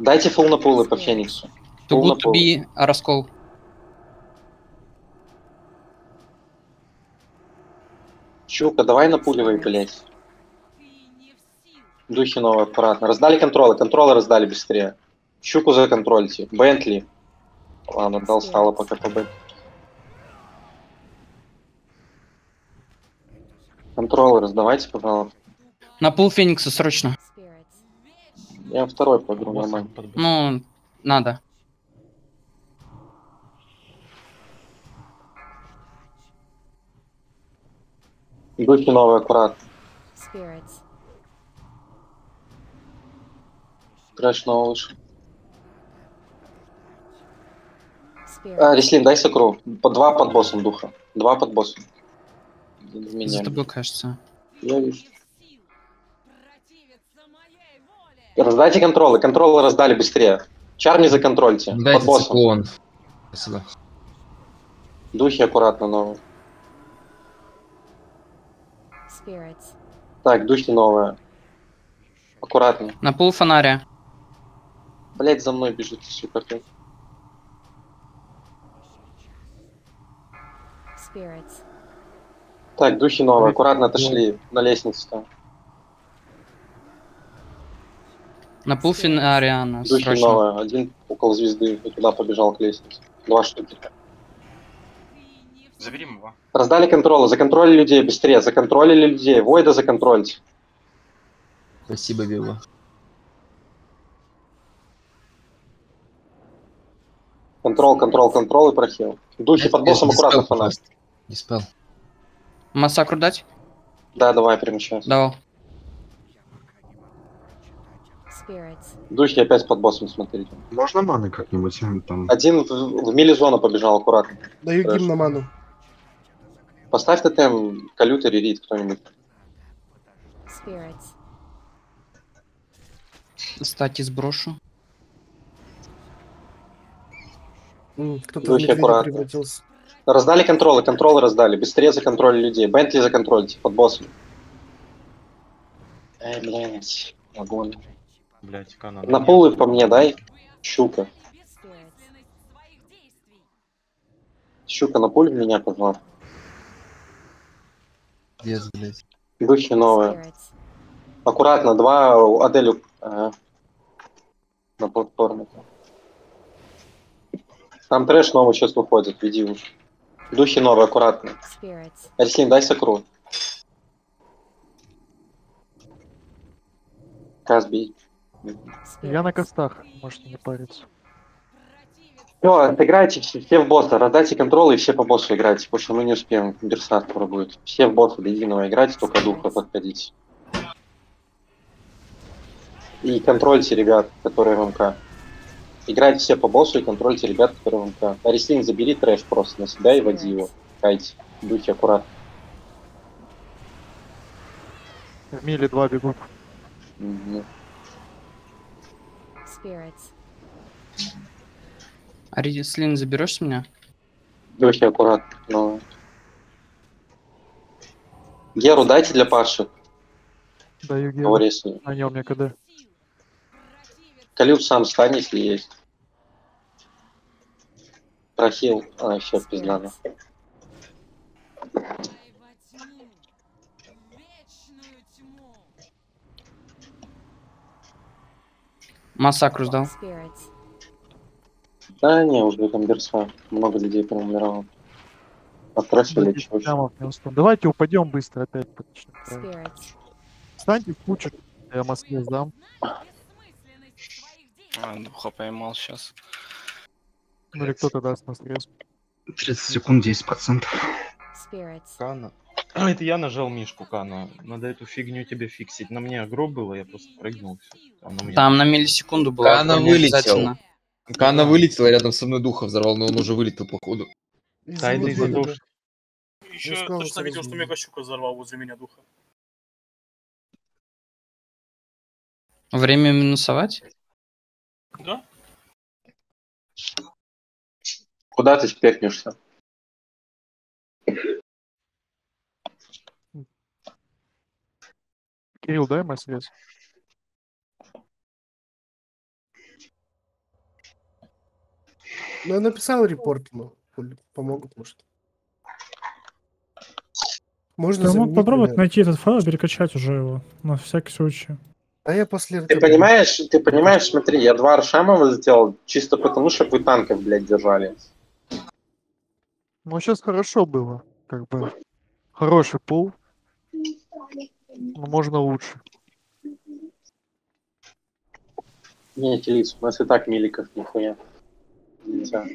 Дайте фул на пулы по Фениксу. Too good to be раскол. Щука, давай напуливай, блядь. Духи новые, аккуратно. Раздали контролы, контролы раздали быстрее. Щуку законтрольте. Бентли. Ладно, дал сало пока по Бентли. Контролы раздавайте, пожалуйста. На пул Феникса срочно. Я второй по игру нормально. Ну, надо. Духи новые, аккуратно. Spirits. Трэш новый. Spirits. А, Реслин, дай сокру. По два под боссом духа. Два под боссом. Меня. За тобой, кажется. Я вижу. Раздайте контролы. Контролы раздали быстрее. Чарни законтрольте. Дайте под боссом. циклон. Спасибо. Духи аккуратно новые. Так, духи новые. Аккуратно. На пол фонаря. Блять, за мной бежит, сука. ты. Так, духи новые. Аккуратно отошли на лестницу там. На пол фонаря она. Духи срочно. новые. Один около звезды. И туда побежал к лестнице. Два штуки. Заберем его. Раздали контролы. Законтролили людей быстрее. Законтролили людей. Войда законтрольте. Спасибо, Вива. Контрол, контрол, контрол и прохил. Духи под боссом аккуратно фонарь. пожалуйста. Не спел. Массакру дать? Да, давай прямо сейчас. Давал. Spirits. Духи опять под боссом смотрите. Можно маны как-нибудь там? Один в, в мили-зону побежал аккуратно. Даю гимн на ману. Поставь тотем, калют или рит кто-нибудь. Spirits. Стати сброшу. Кто-то в аккуратно. превратился. Раздали контролы, контролы раздали. Быстрее законтролили людей. Бентли законтрольте под боссом. Эй, блядь. Огонь. Блять, Кана. На полы по мне дай. Щука. Щука, на пуль в меня, пожалуйста. Пиздец, блядь. Духи новые. Аккуратно, два Аделю ага. на платформе. Там трэш новый сейчас выходит, веди уж. Духи новые, аккуратно. Арсен, дай сокру. Казби. Я на костах, можете не париться. Все, отыграйте все, все в босса, раздайте контролы и все по боссу играйте, потому что мы не успеем, Берсат скоро будет. Все в босса до единого играйте, только духа подходите. И контрольте ребят, которые в МК. Играйте все по боссу и контрольте ребят, которые в МК. Арестин, забери трэш просто на себя и води его. Кайте. Духи аккуратно. В миле два бегут. Мгм. Spirits. Арислин, заберешь с меня? Духи аккуратно. Но... Геру дайте для Паши. Даю гену. Говори с ним. А не, у меня КД. Калюб сам стань, если есть. Прохил. А, все, пизда. нахуй. Массакру сдал. Spirits. Да не, уже там берса. Много людей прям умирало. Оттрачили чего. Давайте упадем быстро опять. Встаньте в кучу, я Москве сдам. А, духа поймал сейчас. Ну или кто-то даст на срез. 30 секунд, 10%. Spirits. Кана. А, это я нажал мишку, Кана. Надо эту фигню тебе фиксить. На мне агро было, я просто прыгнул. Там на миллисекунду было. Кана вылетел. Кана вылетела, рядом со мной духа взорвал, но он уже вылетел, походу. Того, что... Еще точно видел, что. Мегащука взорвал возле меня духа. Время минусовать? Да? Куда ты спекнешься? Кирилл, дай мой срез. Ну, я написал репорт, ну, помогут, может. Можно заменить попробовать найти этот файл и перекачать уже его, на всякий случай. А я после Ты понимаешь, ты понимаешь, смотри, я два Аршамова сделал чисто потому, что вы танков, блядь, держали. Ну, сейчас хорошо было. Как бы хороший пул. Но можно лучше. Не, телиц, у нас и так миликов нихуя. Нельзя.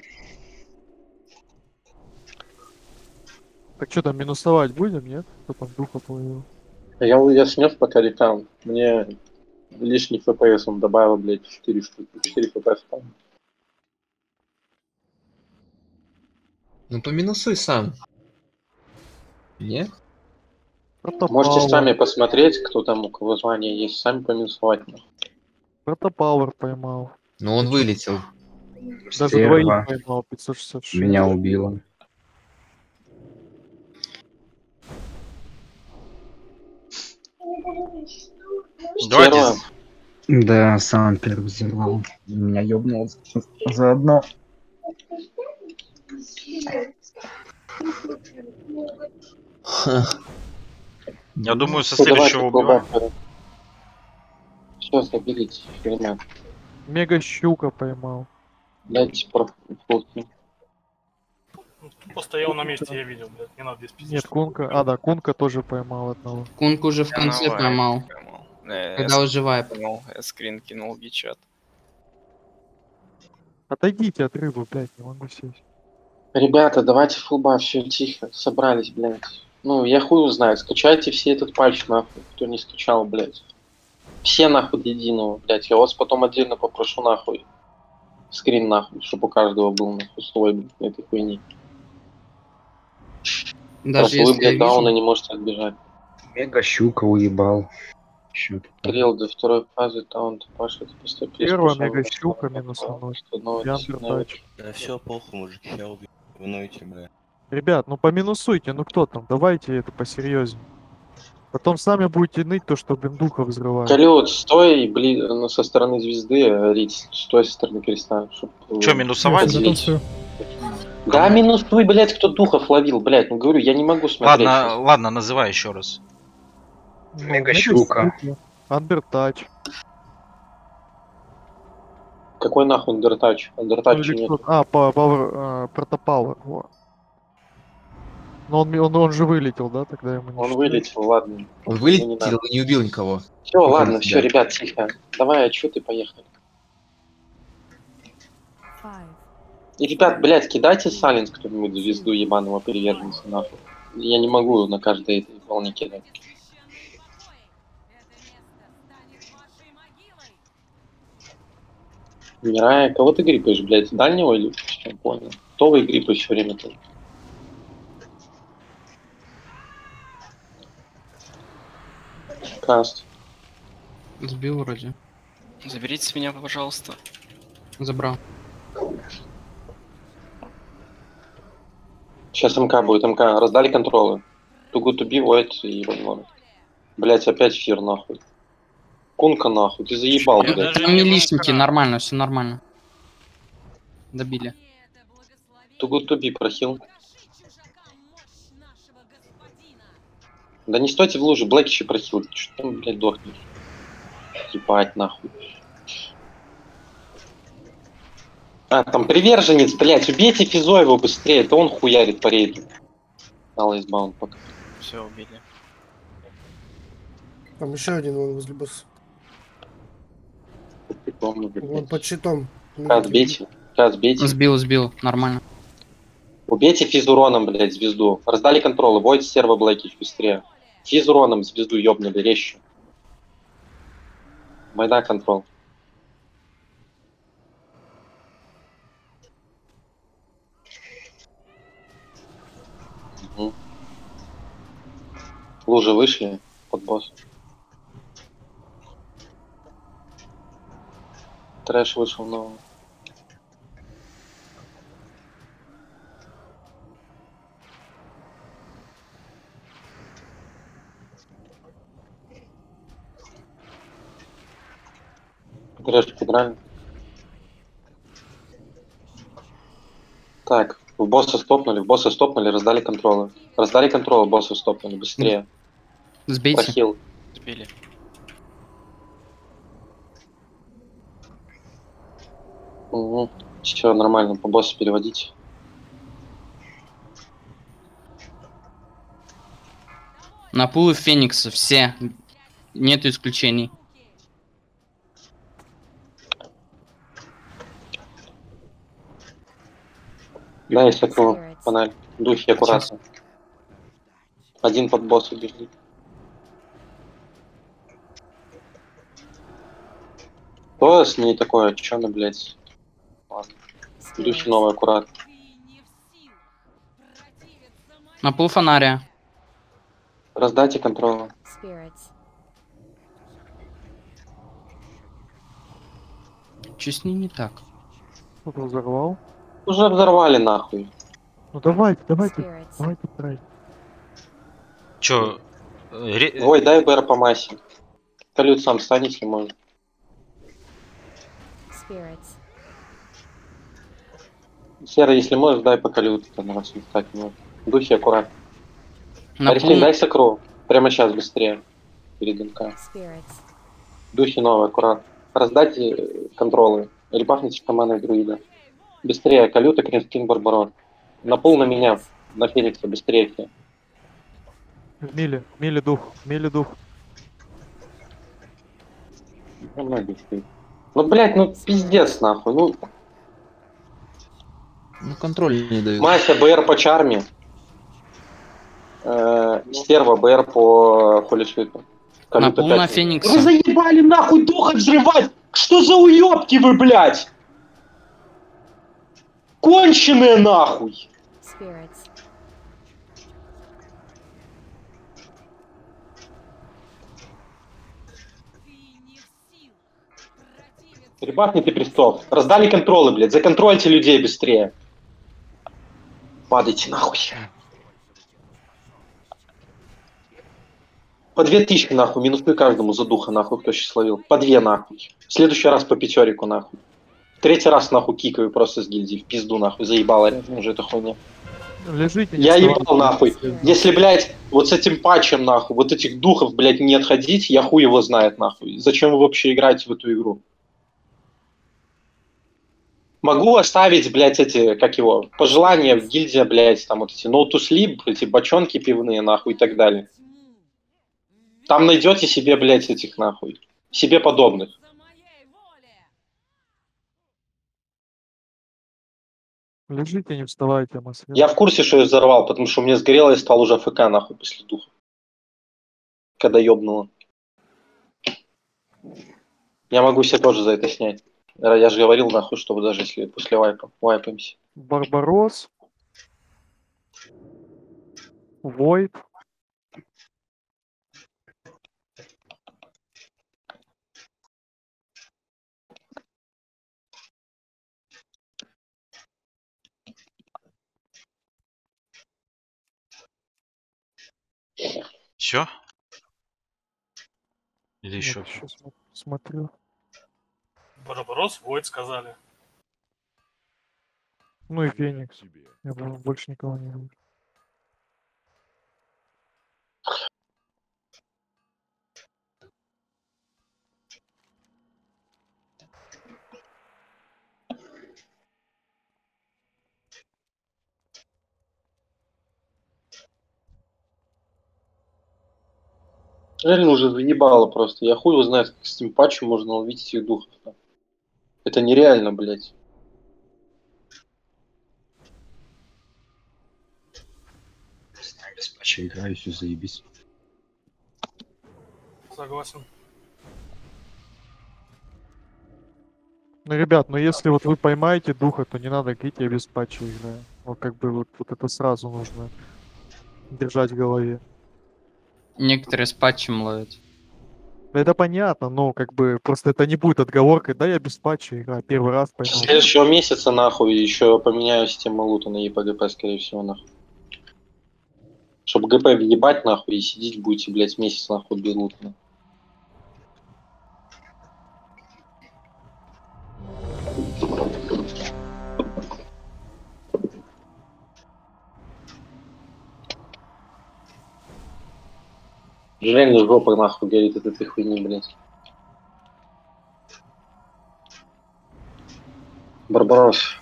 Так что там, минусовать будем, нет? Кто там духа плывет? Я, я снес пока рекам. Мне лишний FPS он добавил, блядь, 4 штуки. 4 FPS там. Ну поминусуй сам. Нет? Можете сами посмотреть, кто там, у кого звание есть, сами поминусовать. Протопауэр поймал. Ну он вылетел. Даже Стерва. двоих поймал, 566. Меня убило. Давайте Стерва. Да, сам первый взорвал. Меня ёбнул заодно. Я думаю, со Ну, следующего убиваем. Все, заберите, херня. Мега щука поймал. Дайте про фотки. Постоял на месте, я видел, блядь, не надо здесь пиздить. Нет, кунка. А, да, кунка тоже поймал одного. Кунку уже в конце поймал. Когда уже вайп. Я скрин кинул в Вичат. Отойдите от рыбы, блядь, не могу сесть. Ребята, давайте фулба, все тихо, собрались, блядь. Ну, я хуй знаю, скачайте все этот патч, нахуй, кто не скачал, блядь. Все нахуй единого, блядь. Я вас потом отдельно попрошу нахуй. Скрин нахуй, чтобы у каждого был нахуй свой, блядь, этой хуйни. Даже Просто если я вижу... не можете отбежать. Мега щука уебал. Кирилл, до второй фазы таунт, Паша, ты поступил. Первая мега щука минус тач. Да все, похуй, мужики, я убью. Вы ноете, бля. Ребят, ну поминусуйте, ну кто там, давайте это посерьезнее. Потом сами будете ныть то, что бендуха взрывают. Калют, стой, блин, ну, со стороны звезды, а Рить, стой со стороны креста. чтоб, э, Чё, минусовать? разделить. Да, минусуй, блядь, кто духов ловил, блядь, ну говорю, я не могу смотреть. Ладно, ладно, называй еще раз. Ну, Мега щука. Андертач. Какой нахуй Андертач? Андертач Ну, нет. А, по, по, протопауэр. во. Но он, он, он же вылетел, да, тогда ему не Он считали. вылетел, ладно. Он вылетел не и не убил никого. Все, Только ладно, все, ребят, тихо. Давай а отчеты, поехали. И, ребят, блядь, кидайте саленс кто-нибудь звезду ебаного приверженца нахуй. Я не могу на каждой этой волне кидать. Мирая, кого ты гриппаешь, блядь, дальнего или что, понял? Кто вы гриппаешь все время тоже? 15. Сбил вроде. Заберите с меня, пожалуйста. Забрал. Сейчас МК будет, МК. Раздали контролы. Too good и возможно. Блять, опять фир нахуй. Кунка нахуй, ты заебал, Я блядь. Там не листники, нормально, все нормально. Добили. Too good прохил. Да не стойте в луже, Блэк еще прохил. Что там, блядь, дохнешь? Ебать, нахуй. А, там приверженец, блядь, убейте Физо его быстрее, это он хуярит по рейду. Алла избаун пока. Все, убили. Там еще один вон возле босса. Помню, Вон под щитом. Каз, бейте. Каз, бейте. Сбил, сбил, нормально. Убейте физуроном, блядь, звезду. Раздали контролы, войд серва Блэкич быстрее. Физуроном звезду ёбнули, резче. Майда контрол. Лужи вышли под босс. Трэш вышел новый. Трэш подрали. Так, в босса стопнули, в босса стопнули, раздали контролы. Раздали контролы, босса стопнули, быстрее. Сбейте. Прохил. Сбили. Угу. Все нормально, по боссу переводить. На пулы Феникса все. Нету исключений. Да, есть такого панель. Духи аккуратно. Один под босса бежит. Кто с ней такое? Чё она, блядь? Ладно. Духи новые, аккуратно. На пол фонаря. Раздайте. Spirits. Че с ней не так? Кто-то взорвал. Уже взорвали нахуй. Ну давайте, давайте, давайте трай. Чё? ре- Ой, дай БР по массе. Салют сам стань, если можно. Spirits. Сера, если можешь, дай по колют, там раз не так не может. Духи аккуратно. На Арифлейн, пол... дай сокру. Прямо сейчас, быстрее. Перед НК. Spirits. Духи новые, аккуратно. Раздайте э, контролы. Репахните командой друида. Быстрее, Калюта, Кринскин, Барбарон. На пол на меня, на Феникса, быстрее все. В миле, в миле дух, в миле дух. Ну, блядь, ну пиздец, нахуй. Ну, Ну контроль не дают. Мася, БР по чарме. Э, Стерва, БР по холишвиту. На пол на Фениксе. Вы заебали нахуй духа взрывать! Что за уёбки вы, блядь? Конченые нахуй! Spirits. Ребахните престол. Раздали контролы, блядь. Законтрольте людей быстрее. Падайте нахуй. По две тысячи нахуй, минусуй каждому за духа нахуй, кто сейчас словил. По две нахуй. В следующий раз по пятерику нахуй. Третий раз нахуй кикаю просто с гильдии. В пизду нахуй. Заебала реально уже эта хуйня. Лежите, Я ебал нахуй. Если, блядь, вот с этим патчем нахуй, вот этих духов, блядь, не отходить, я хуй его знает нахуй. Зачем вы вообще играете в эту игру? Могу оставить, блядь, эти, как его, пожелания в гильдия, блядь, там вот эти no to sleep, эти бочонки пивные, нахуй, и так далее. Там найдете себе, блядь, этих, нахуй, себе подобных. Лежите, не вставайте, Масвин. Я в курсе, что я взорвал, потому что у меня сгорело и стал уже ФК, нахуй, после духа. Когда ёбнуло. Я могу себе тоже за это снять. Я же говорил, нахуй, чтобы даже если после вайпа вайпаемся. Барбарос. Войд. Все? Или Нет, еще? смо- смотрю. Барбарос, Войд сказали. Ну и Феникс. Я бо- больше никого не вижу. Реально уже заебало просто. Я хуй его знает, как с этим патчем можно ловить этих духов. Это нереально, блядь. Без патча играю, все заебись. Согласен. Ну, ребят, ну если вот вы поймаете духа, то не надо говорить, я без патча играю. Вот как бы вот, вот это сразу нужно держать в голове. Некоторые с патчем ловят. Да Это понятно, но как бы просто это не будет отговоркой, да, я без патча играю, первый раз поймал. следующего месяца, нахуй, еще поменяю систему лута на ЕПГП, скорее всего, нахуй. Чтобы ГП въебать, нахуй, и сидеть будете, блядь, месяц, нахуй, без лута. нахуй. Реально жопа, нахуй, горит от этой хуйни, блядь. Барбарос.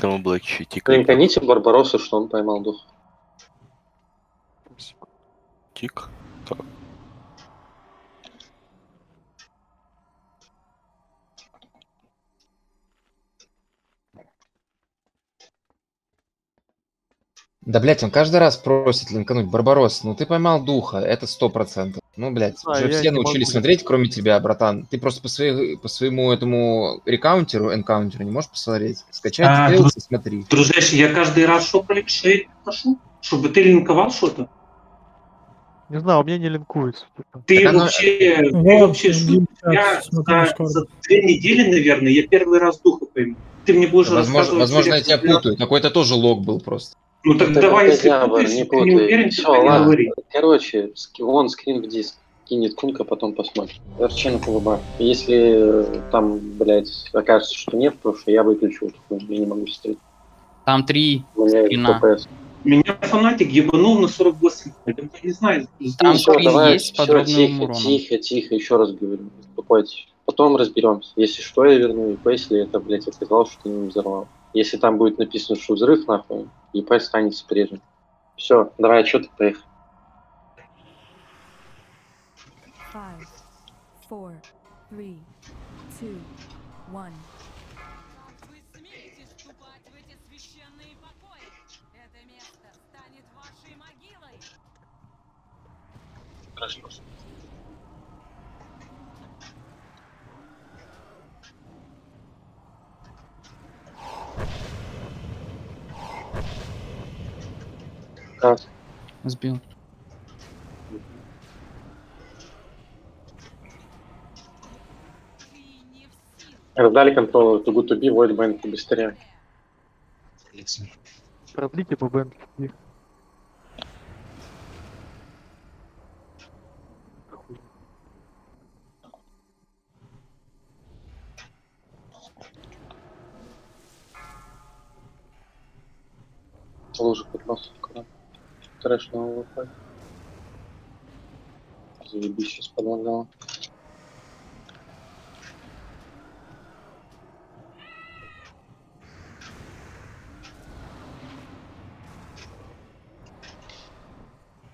Поэтому Блэк еще тикает. Клинканите Барбаросу, что он поймал дух. Тик. Так. Да, блядь, он каждый раз просит линкануть. Барбарос, ну ты поймал духа, это сто процентов. Ну, блядь, А, уже все научились могу. смотреть, кроме тебя, братан. Ты просто по, своей, по своему этому рекаунтеру, энкаунтеру не можешь посмотреть. Скачай А, друз- и смотри. Дружище, я каждый раз что про что я прошу? Чтобы ты линковал что-то? Не знаю, у меня не линкуется. типа. Ты Так оно- вообще, ты Вот, вообще? Гимчат, Я за, за две недели, наверное, я первый раз духа пойму. Ты мне будешь Возможно, рассказывать... возможно, я тебя путаю. Какой-то тоже лог был просто. Ну так Ты давай, если путаешь, не ты не путай. уверен, Все, ладно. говори. Короче, он скрин в диск кинет кунка, потом посмотрим. РЧ на полуба. Если э, там, блядь, окажется, что нет, то что я выключу эту хуйню, я не могу стрелять. Там три скрина. Меня фанатик ебанул на 48. Я не знаю. Там скрин давай, есть с всё, подробным тихо, уроном. тихо, тихо, еще раз говорю. Успокойтесь. Потом разберемся. Если что, я верну ИП, если это, блядь, оказалось, что ты не взорвал. Если там будет написано, что взрыв, нахуй, ИП останется прежним. Все, давай, что ты поехал? Five, four, three, two, one. Как? Сбил. Раздали контроль, to good to be, void bank быстрее. Продлите по бэнку. Лужу под нос. аккуратно. ЛВП. Заебись, сейчас подлагало.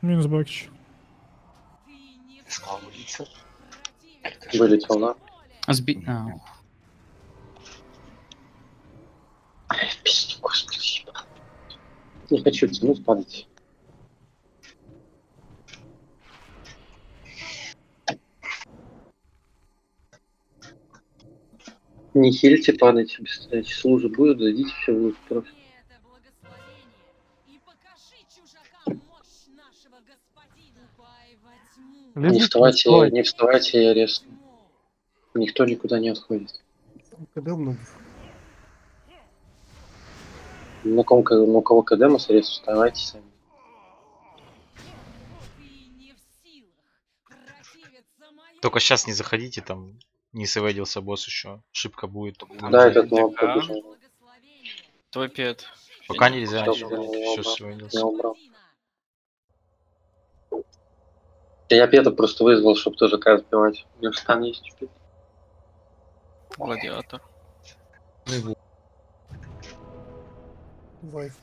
Минус Бакич. Вылетел на. Сби... а, Ай, пиздец, господи. Не хочу тянуть, падать. Не хильте, падайте, быстрее. Служи будет, дадите все будет просто. Не вставайте, не вставайте, я резко. Никто никуда не отходит. Много. На ком, ка- ну, кого КД мы средств, вставайте сами. Только сейчас не заходите, там не сэвэдился босс еще. Ошибка будет. Да, этот моб. Твой пет. Пока нельзя, Всё, еще, я Пета просто вызвал, чтобы тоже кайф сбивать. У него стан есть чуть Гладиатор. Вайф.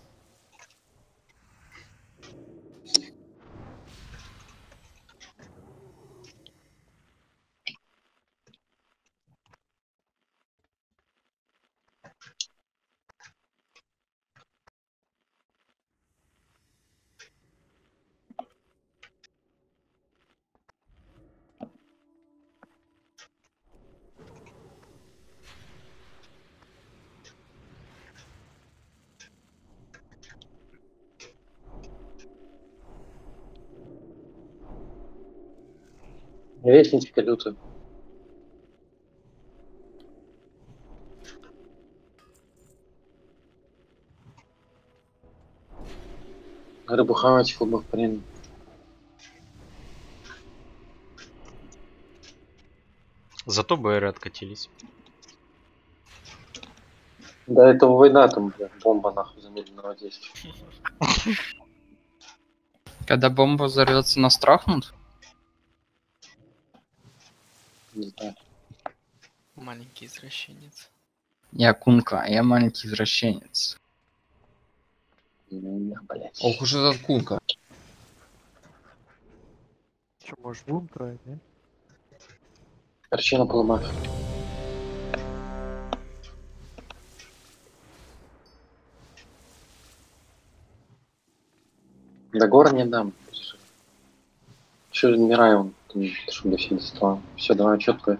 Вестничка лютая. Рыбу хавать, футбол время. Зато БР откатились. Да это война там, бля, бомба нахуй замедленного действия. Когда бомба взорвется, нас трахнут? Не знаю. Маленький извращенец. Я кунка, я маленький извращенец. Ох уж этот кунка. Че, можешь бум троить, не? Причина поломах. До гора не дам. Еще умираю, он, там, чтобы все достал. Все, давай четко.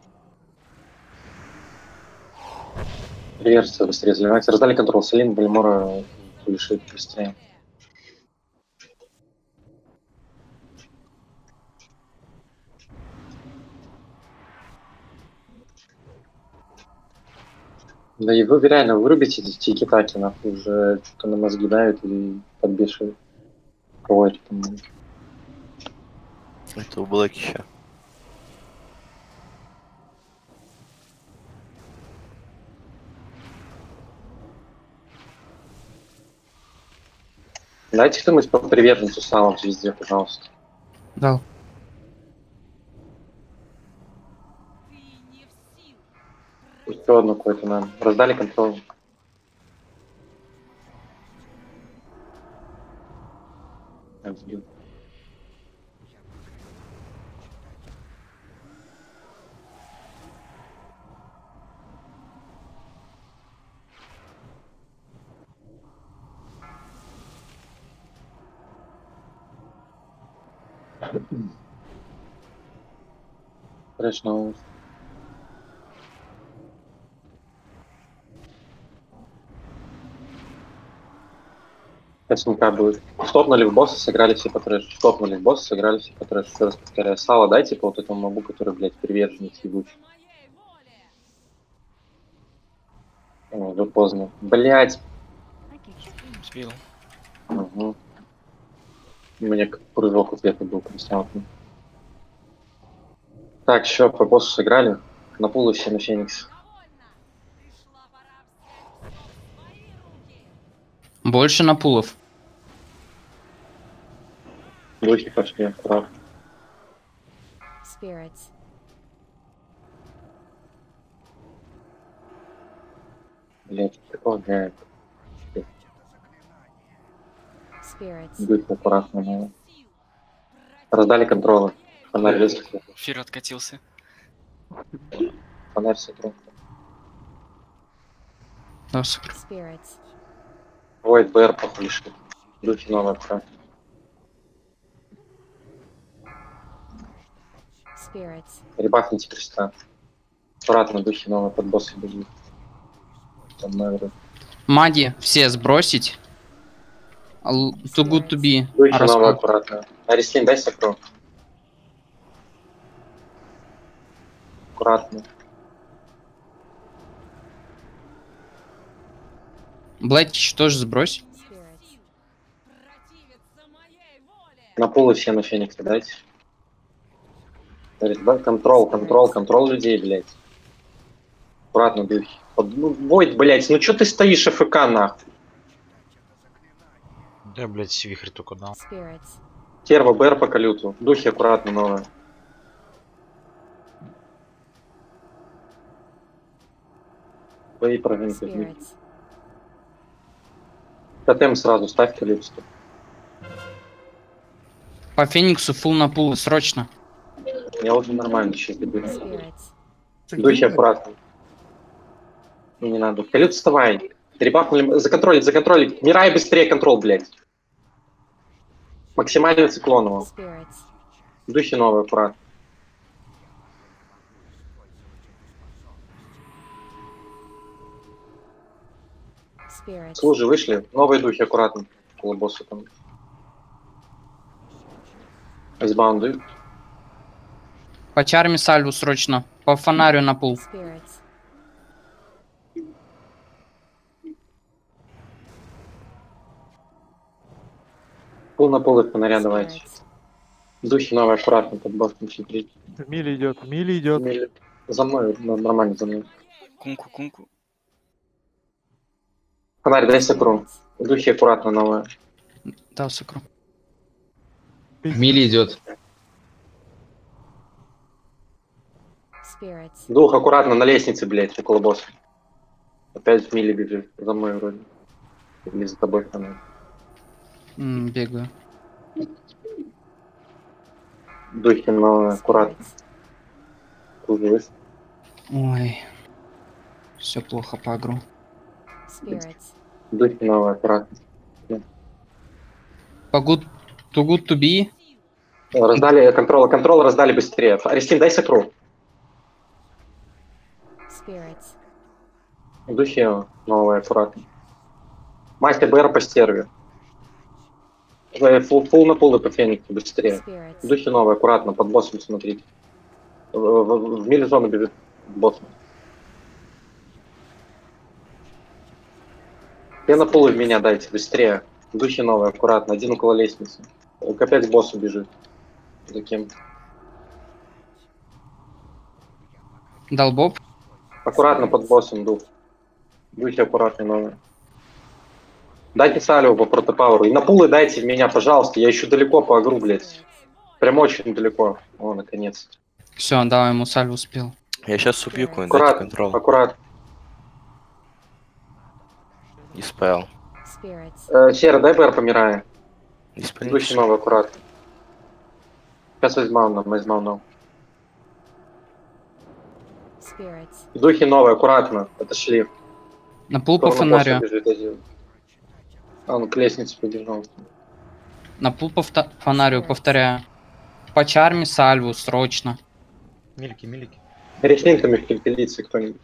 Реверсы быстрее заливайте. Раздали контроль Селин, Бальмора решить быстрее. Да и вы реально вырубите эти тики-таки, нахуй, уже что-то на мозги давит и подбешивает. Кого там? Это у Блэкища. Дайте кто-нибудь по приверженцу сала в звезде, пожалуйста. Дал. Еще одну какую-то нам. Раздали контроль. Сбил. На улице. СМК будет. Стопнули в босса, сыграли все по трэшу. Стопнули в босса, сыграли все по трэшу. Еще раз повторяю. Сало дайте по вот этому мобу, который, блядь, приверженец ебучий. О, уже поздно. Блядь. Сбил. Угу. У меня как прыжок ответа был присмотрен. Так, еще по боссу сыграли. На пулу все на Феникс. Больше на пулов. Духи пошли, аккуратно. Spirits. Блядь, такого блядь. Spirits. Духи аккуратно. ну. Раздали контролы. Фонарь резко. Эфир откатился. Фонарь сыграл. Да, супер. Ой, БР похлишли. Духи аккуратно. Spirits. Ребахните креста. Аккуратно, духи новые под босса бегут. Там наверное. Мади все сбросить. Too good to be. Духи новые аккуратно. Арислин, дай сокру. Аккуратно. Блэкич тоже сбрось. На полу все на Феникса дайте. Контрол, контрол, контрол людей, блядь. Аккуратно, духи. Под- Ну, Войд, блядь, ну чё ты стоишь АФК, нахуй? Да, блядь, вихрь только дал. Терва, БР по калюту. Духи аккуратно, новые. Прогонки. Spirits. Тотем сразу ставь калюту. По Фениксу фул на пул, срочно. Я уже нормально сейчас добил. Духи аккуратно. Не надо. Калют, вставай. Ребахнули, законтролить, законтролить. Мирай быстрее контрол, блядь. Максимально циклоново. Духи новые, аккуратно. Служи, вышли. Новые духи, аккуратно. Около босса там. Айсбаунды. По чарме сальву срочно. По фонарю на пул. Пол на пол их фонаря давайте. Духи новые аккуратно под боссом смотрите. Мили идет, Мили идет. Мили. За мной, нормально за мной. Кунку, кунку. Фонарь, дай сокру. Духи аккуратно новые. Да, сокру. Мили идет. Дух аккуратно на лестнице, блядь, около босса. Опять в мили бежит. За мной вроде. Или за тобой фонарь. М, бегаю. Духи новые, аккуратно. Ой. Все плохо по агру. Spirits. Духи новые, аккуратно. По good, to be. Раздали контрол, контрол раздали быстрее. Арестин, дай сокру. Spirits. Духи новые, аккуратно. Мастер БР по стерве. Фул, фул на пулы по фениксу, быстрее. Spirits. Духи новые, аккуратно, под боссом смотрите. В, в, в мили зону бежит босс. Пулы в меня дайте, быстрее. Духи новые, аккуратно, один около лестницы. Опять к боссу бежит. За кем? Долбоб. Аккуратно под боссом дух. Духи аккуратно новые. Дайте Салеву по протопауру. И на пулы дайте в меня, пожалуйста. Я еще далеко по агру, блядь. Прям очень далеко. О, наконец. Все, да, ему сальву успел. Я сейчас убью какой-нибудь, дайте Аккуратно, аккуратно. Spirits. Э, Сера, дай БР помирая. Духи новые, аккуратно. Сейчас нам. Spirits. Духи новые, аккуратно. Отошли. На пул по фонарю. А, он к лестнице побежал. На пул по фонарю, повторяю. По чарме сальву, срочно. Мильки, мильки. Реснинками в кто-нибудь.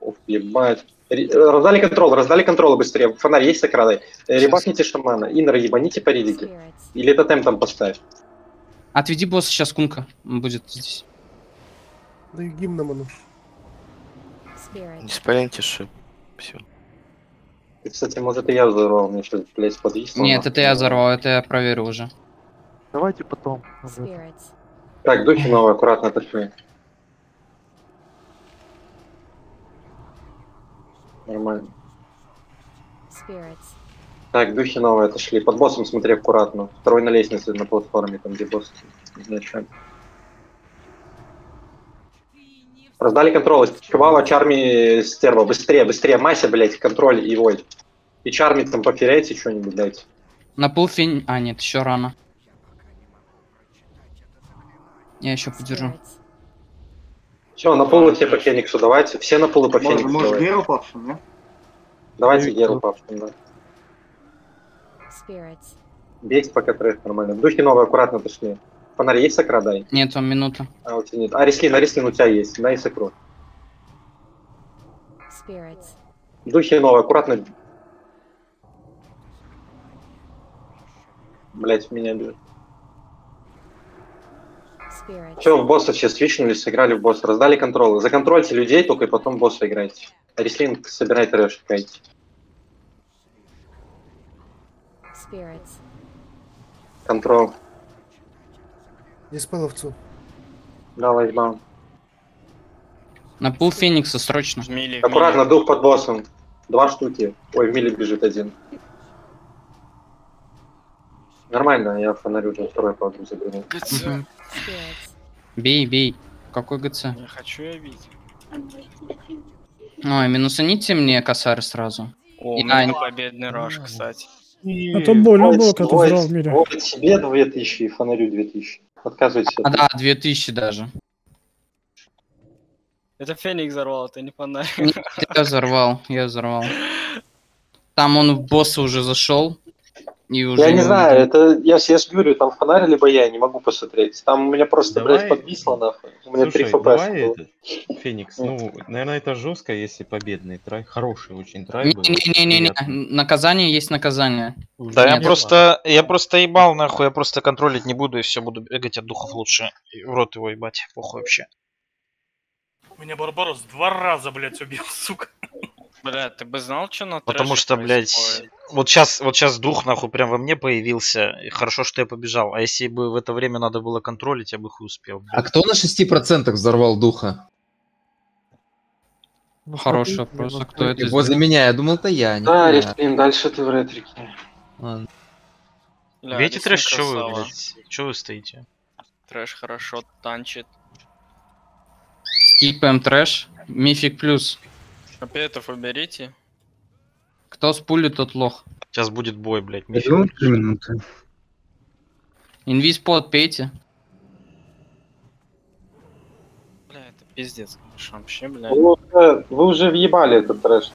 Ух, ебать. Раздали контрол, раздали контрол быстрее. Фонарь есть сакрадой. Э, Ребахните шамана. Инра, ебаните по ридике. Spirits. Или тотем там поставь. Отведи босса сейчас кунка. Он будет здесь. Да и гимном оно. Spirits. Не спален тиши. Все. Кстати, может и я взорвал. Мне сейчас, блядь, подвисло. Нет, это я взорвал, это я проверю уже. Давайте потом. Так, духи новые, аккуратно отошли. Нормально. Spirits. Так, духи новые отошли. Под боссом смотри аккуратно. Второй на лестнице на платформе, там где босс изначально. Раздали контроль. Чувава, Чарми, Стерва. Быстрее, быстрее. Мася, блядь, контроль и вой. И Чарми там поферяйте что-нибудь дайте. На пул фин... А, нет, еще рано. Я еще подержу. Spirits. Все, на полу все по Фениксу давайте. Все на полу по Может, Фениксу может давайте. Геру папшим, да? Давайте Геру папшим, да. Spirits. Бейте пока трейд нормально. Духи новые аккуратно отошли. Фонарь есть сакра, дай? Нет, он минута. А, у тебя нет. А, Рислин, а Рислин у тебя есть. Дай сакру. Spirits. Духи новые, аккуратно. Блять, меня бежит. Все, в босса все свичнули, сыграли в босса. Раздали контролы. Законтрольте людей, только и потом босса играйте. Рислин, собирай трэш, играйте. Контрол. Диспеловцу. Да, лайтбаун. На пул Феникса срочно. Мили, в Аккуратно, дух под боссом. Два штуки. Ой, в миле бежит один. Нормально, я фонарь уже второй по одну заберу. Бей, бей. Какой ГЦ? Не хочу я видеть. Ой, минусаните мне косарь сразу. О, И- у меня а, победный раш, кстати. А то больно было, когда ты Ой, в мире. ой, себе 2000 и фонарю 2000. Отказывайтесь. А, да, 2000 даже. Это Феникс взорвал, это не фонарь. Нет, я взорвал, я взорвал. Там он в босса уже зашел. И уже Я не его знаю, это я, я же говорю, там фонарь либо я, не могу посмотреть. Там у меня просто, Давай- блядь, подвисло нахуй. У меня 3 Слушай, фпс. давай было. этот, Феникс, ну, наверное, это жестко, если победный трай. Хороший очень трай Приятно. наказание есть наказание. Да, я просто, я просто ебал, нахуй, я просто контролить не буду и все, буду бегать от духов лучше. И в рот его ебать, похуй вообще. Меня Барбарос два раза, блядь, убил, сука. Бля, ты бы знал, что на Потому что, блядь, происходит? Вот сейчас, вот сейчас дух нахуй прям во мне появился. И хорошо, что я побежал. А если бы в это время надо было контролить, я бы хуй успел. А кто на 6% взорвал духа? Ну, Хороший вопрос, ну, а кто это. Возле меня, я думал, это я. не Да. Респин, дальше ты в ретрике. Ладно. Бля, Видите трэш, что вы, блядь? Что вы стоите? Трэш хорошо танчит. Скипаем трэш. Мифик плюс. Опетов уберите. Кто с пули, тот лох. Сейчас будет бой, блядь. Три минуты. Инвиспот пейте. Бля, это пиздец, конечно, вообще, бля. Вы уже, вы уже въебали этот трэш.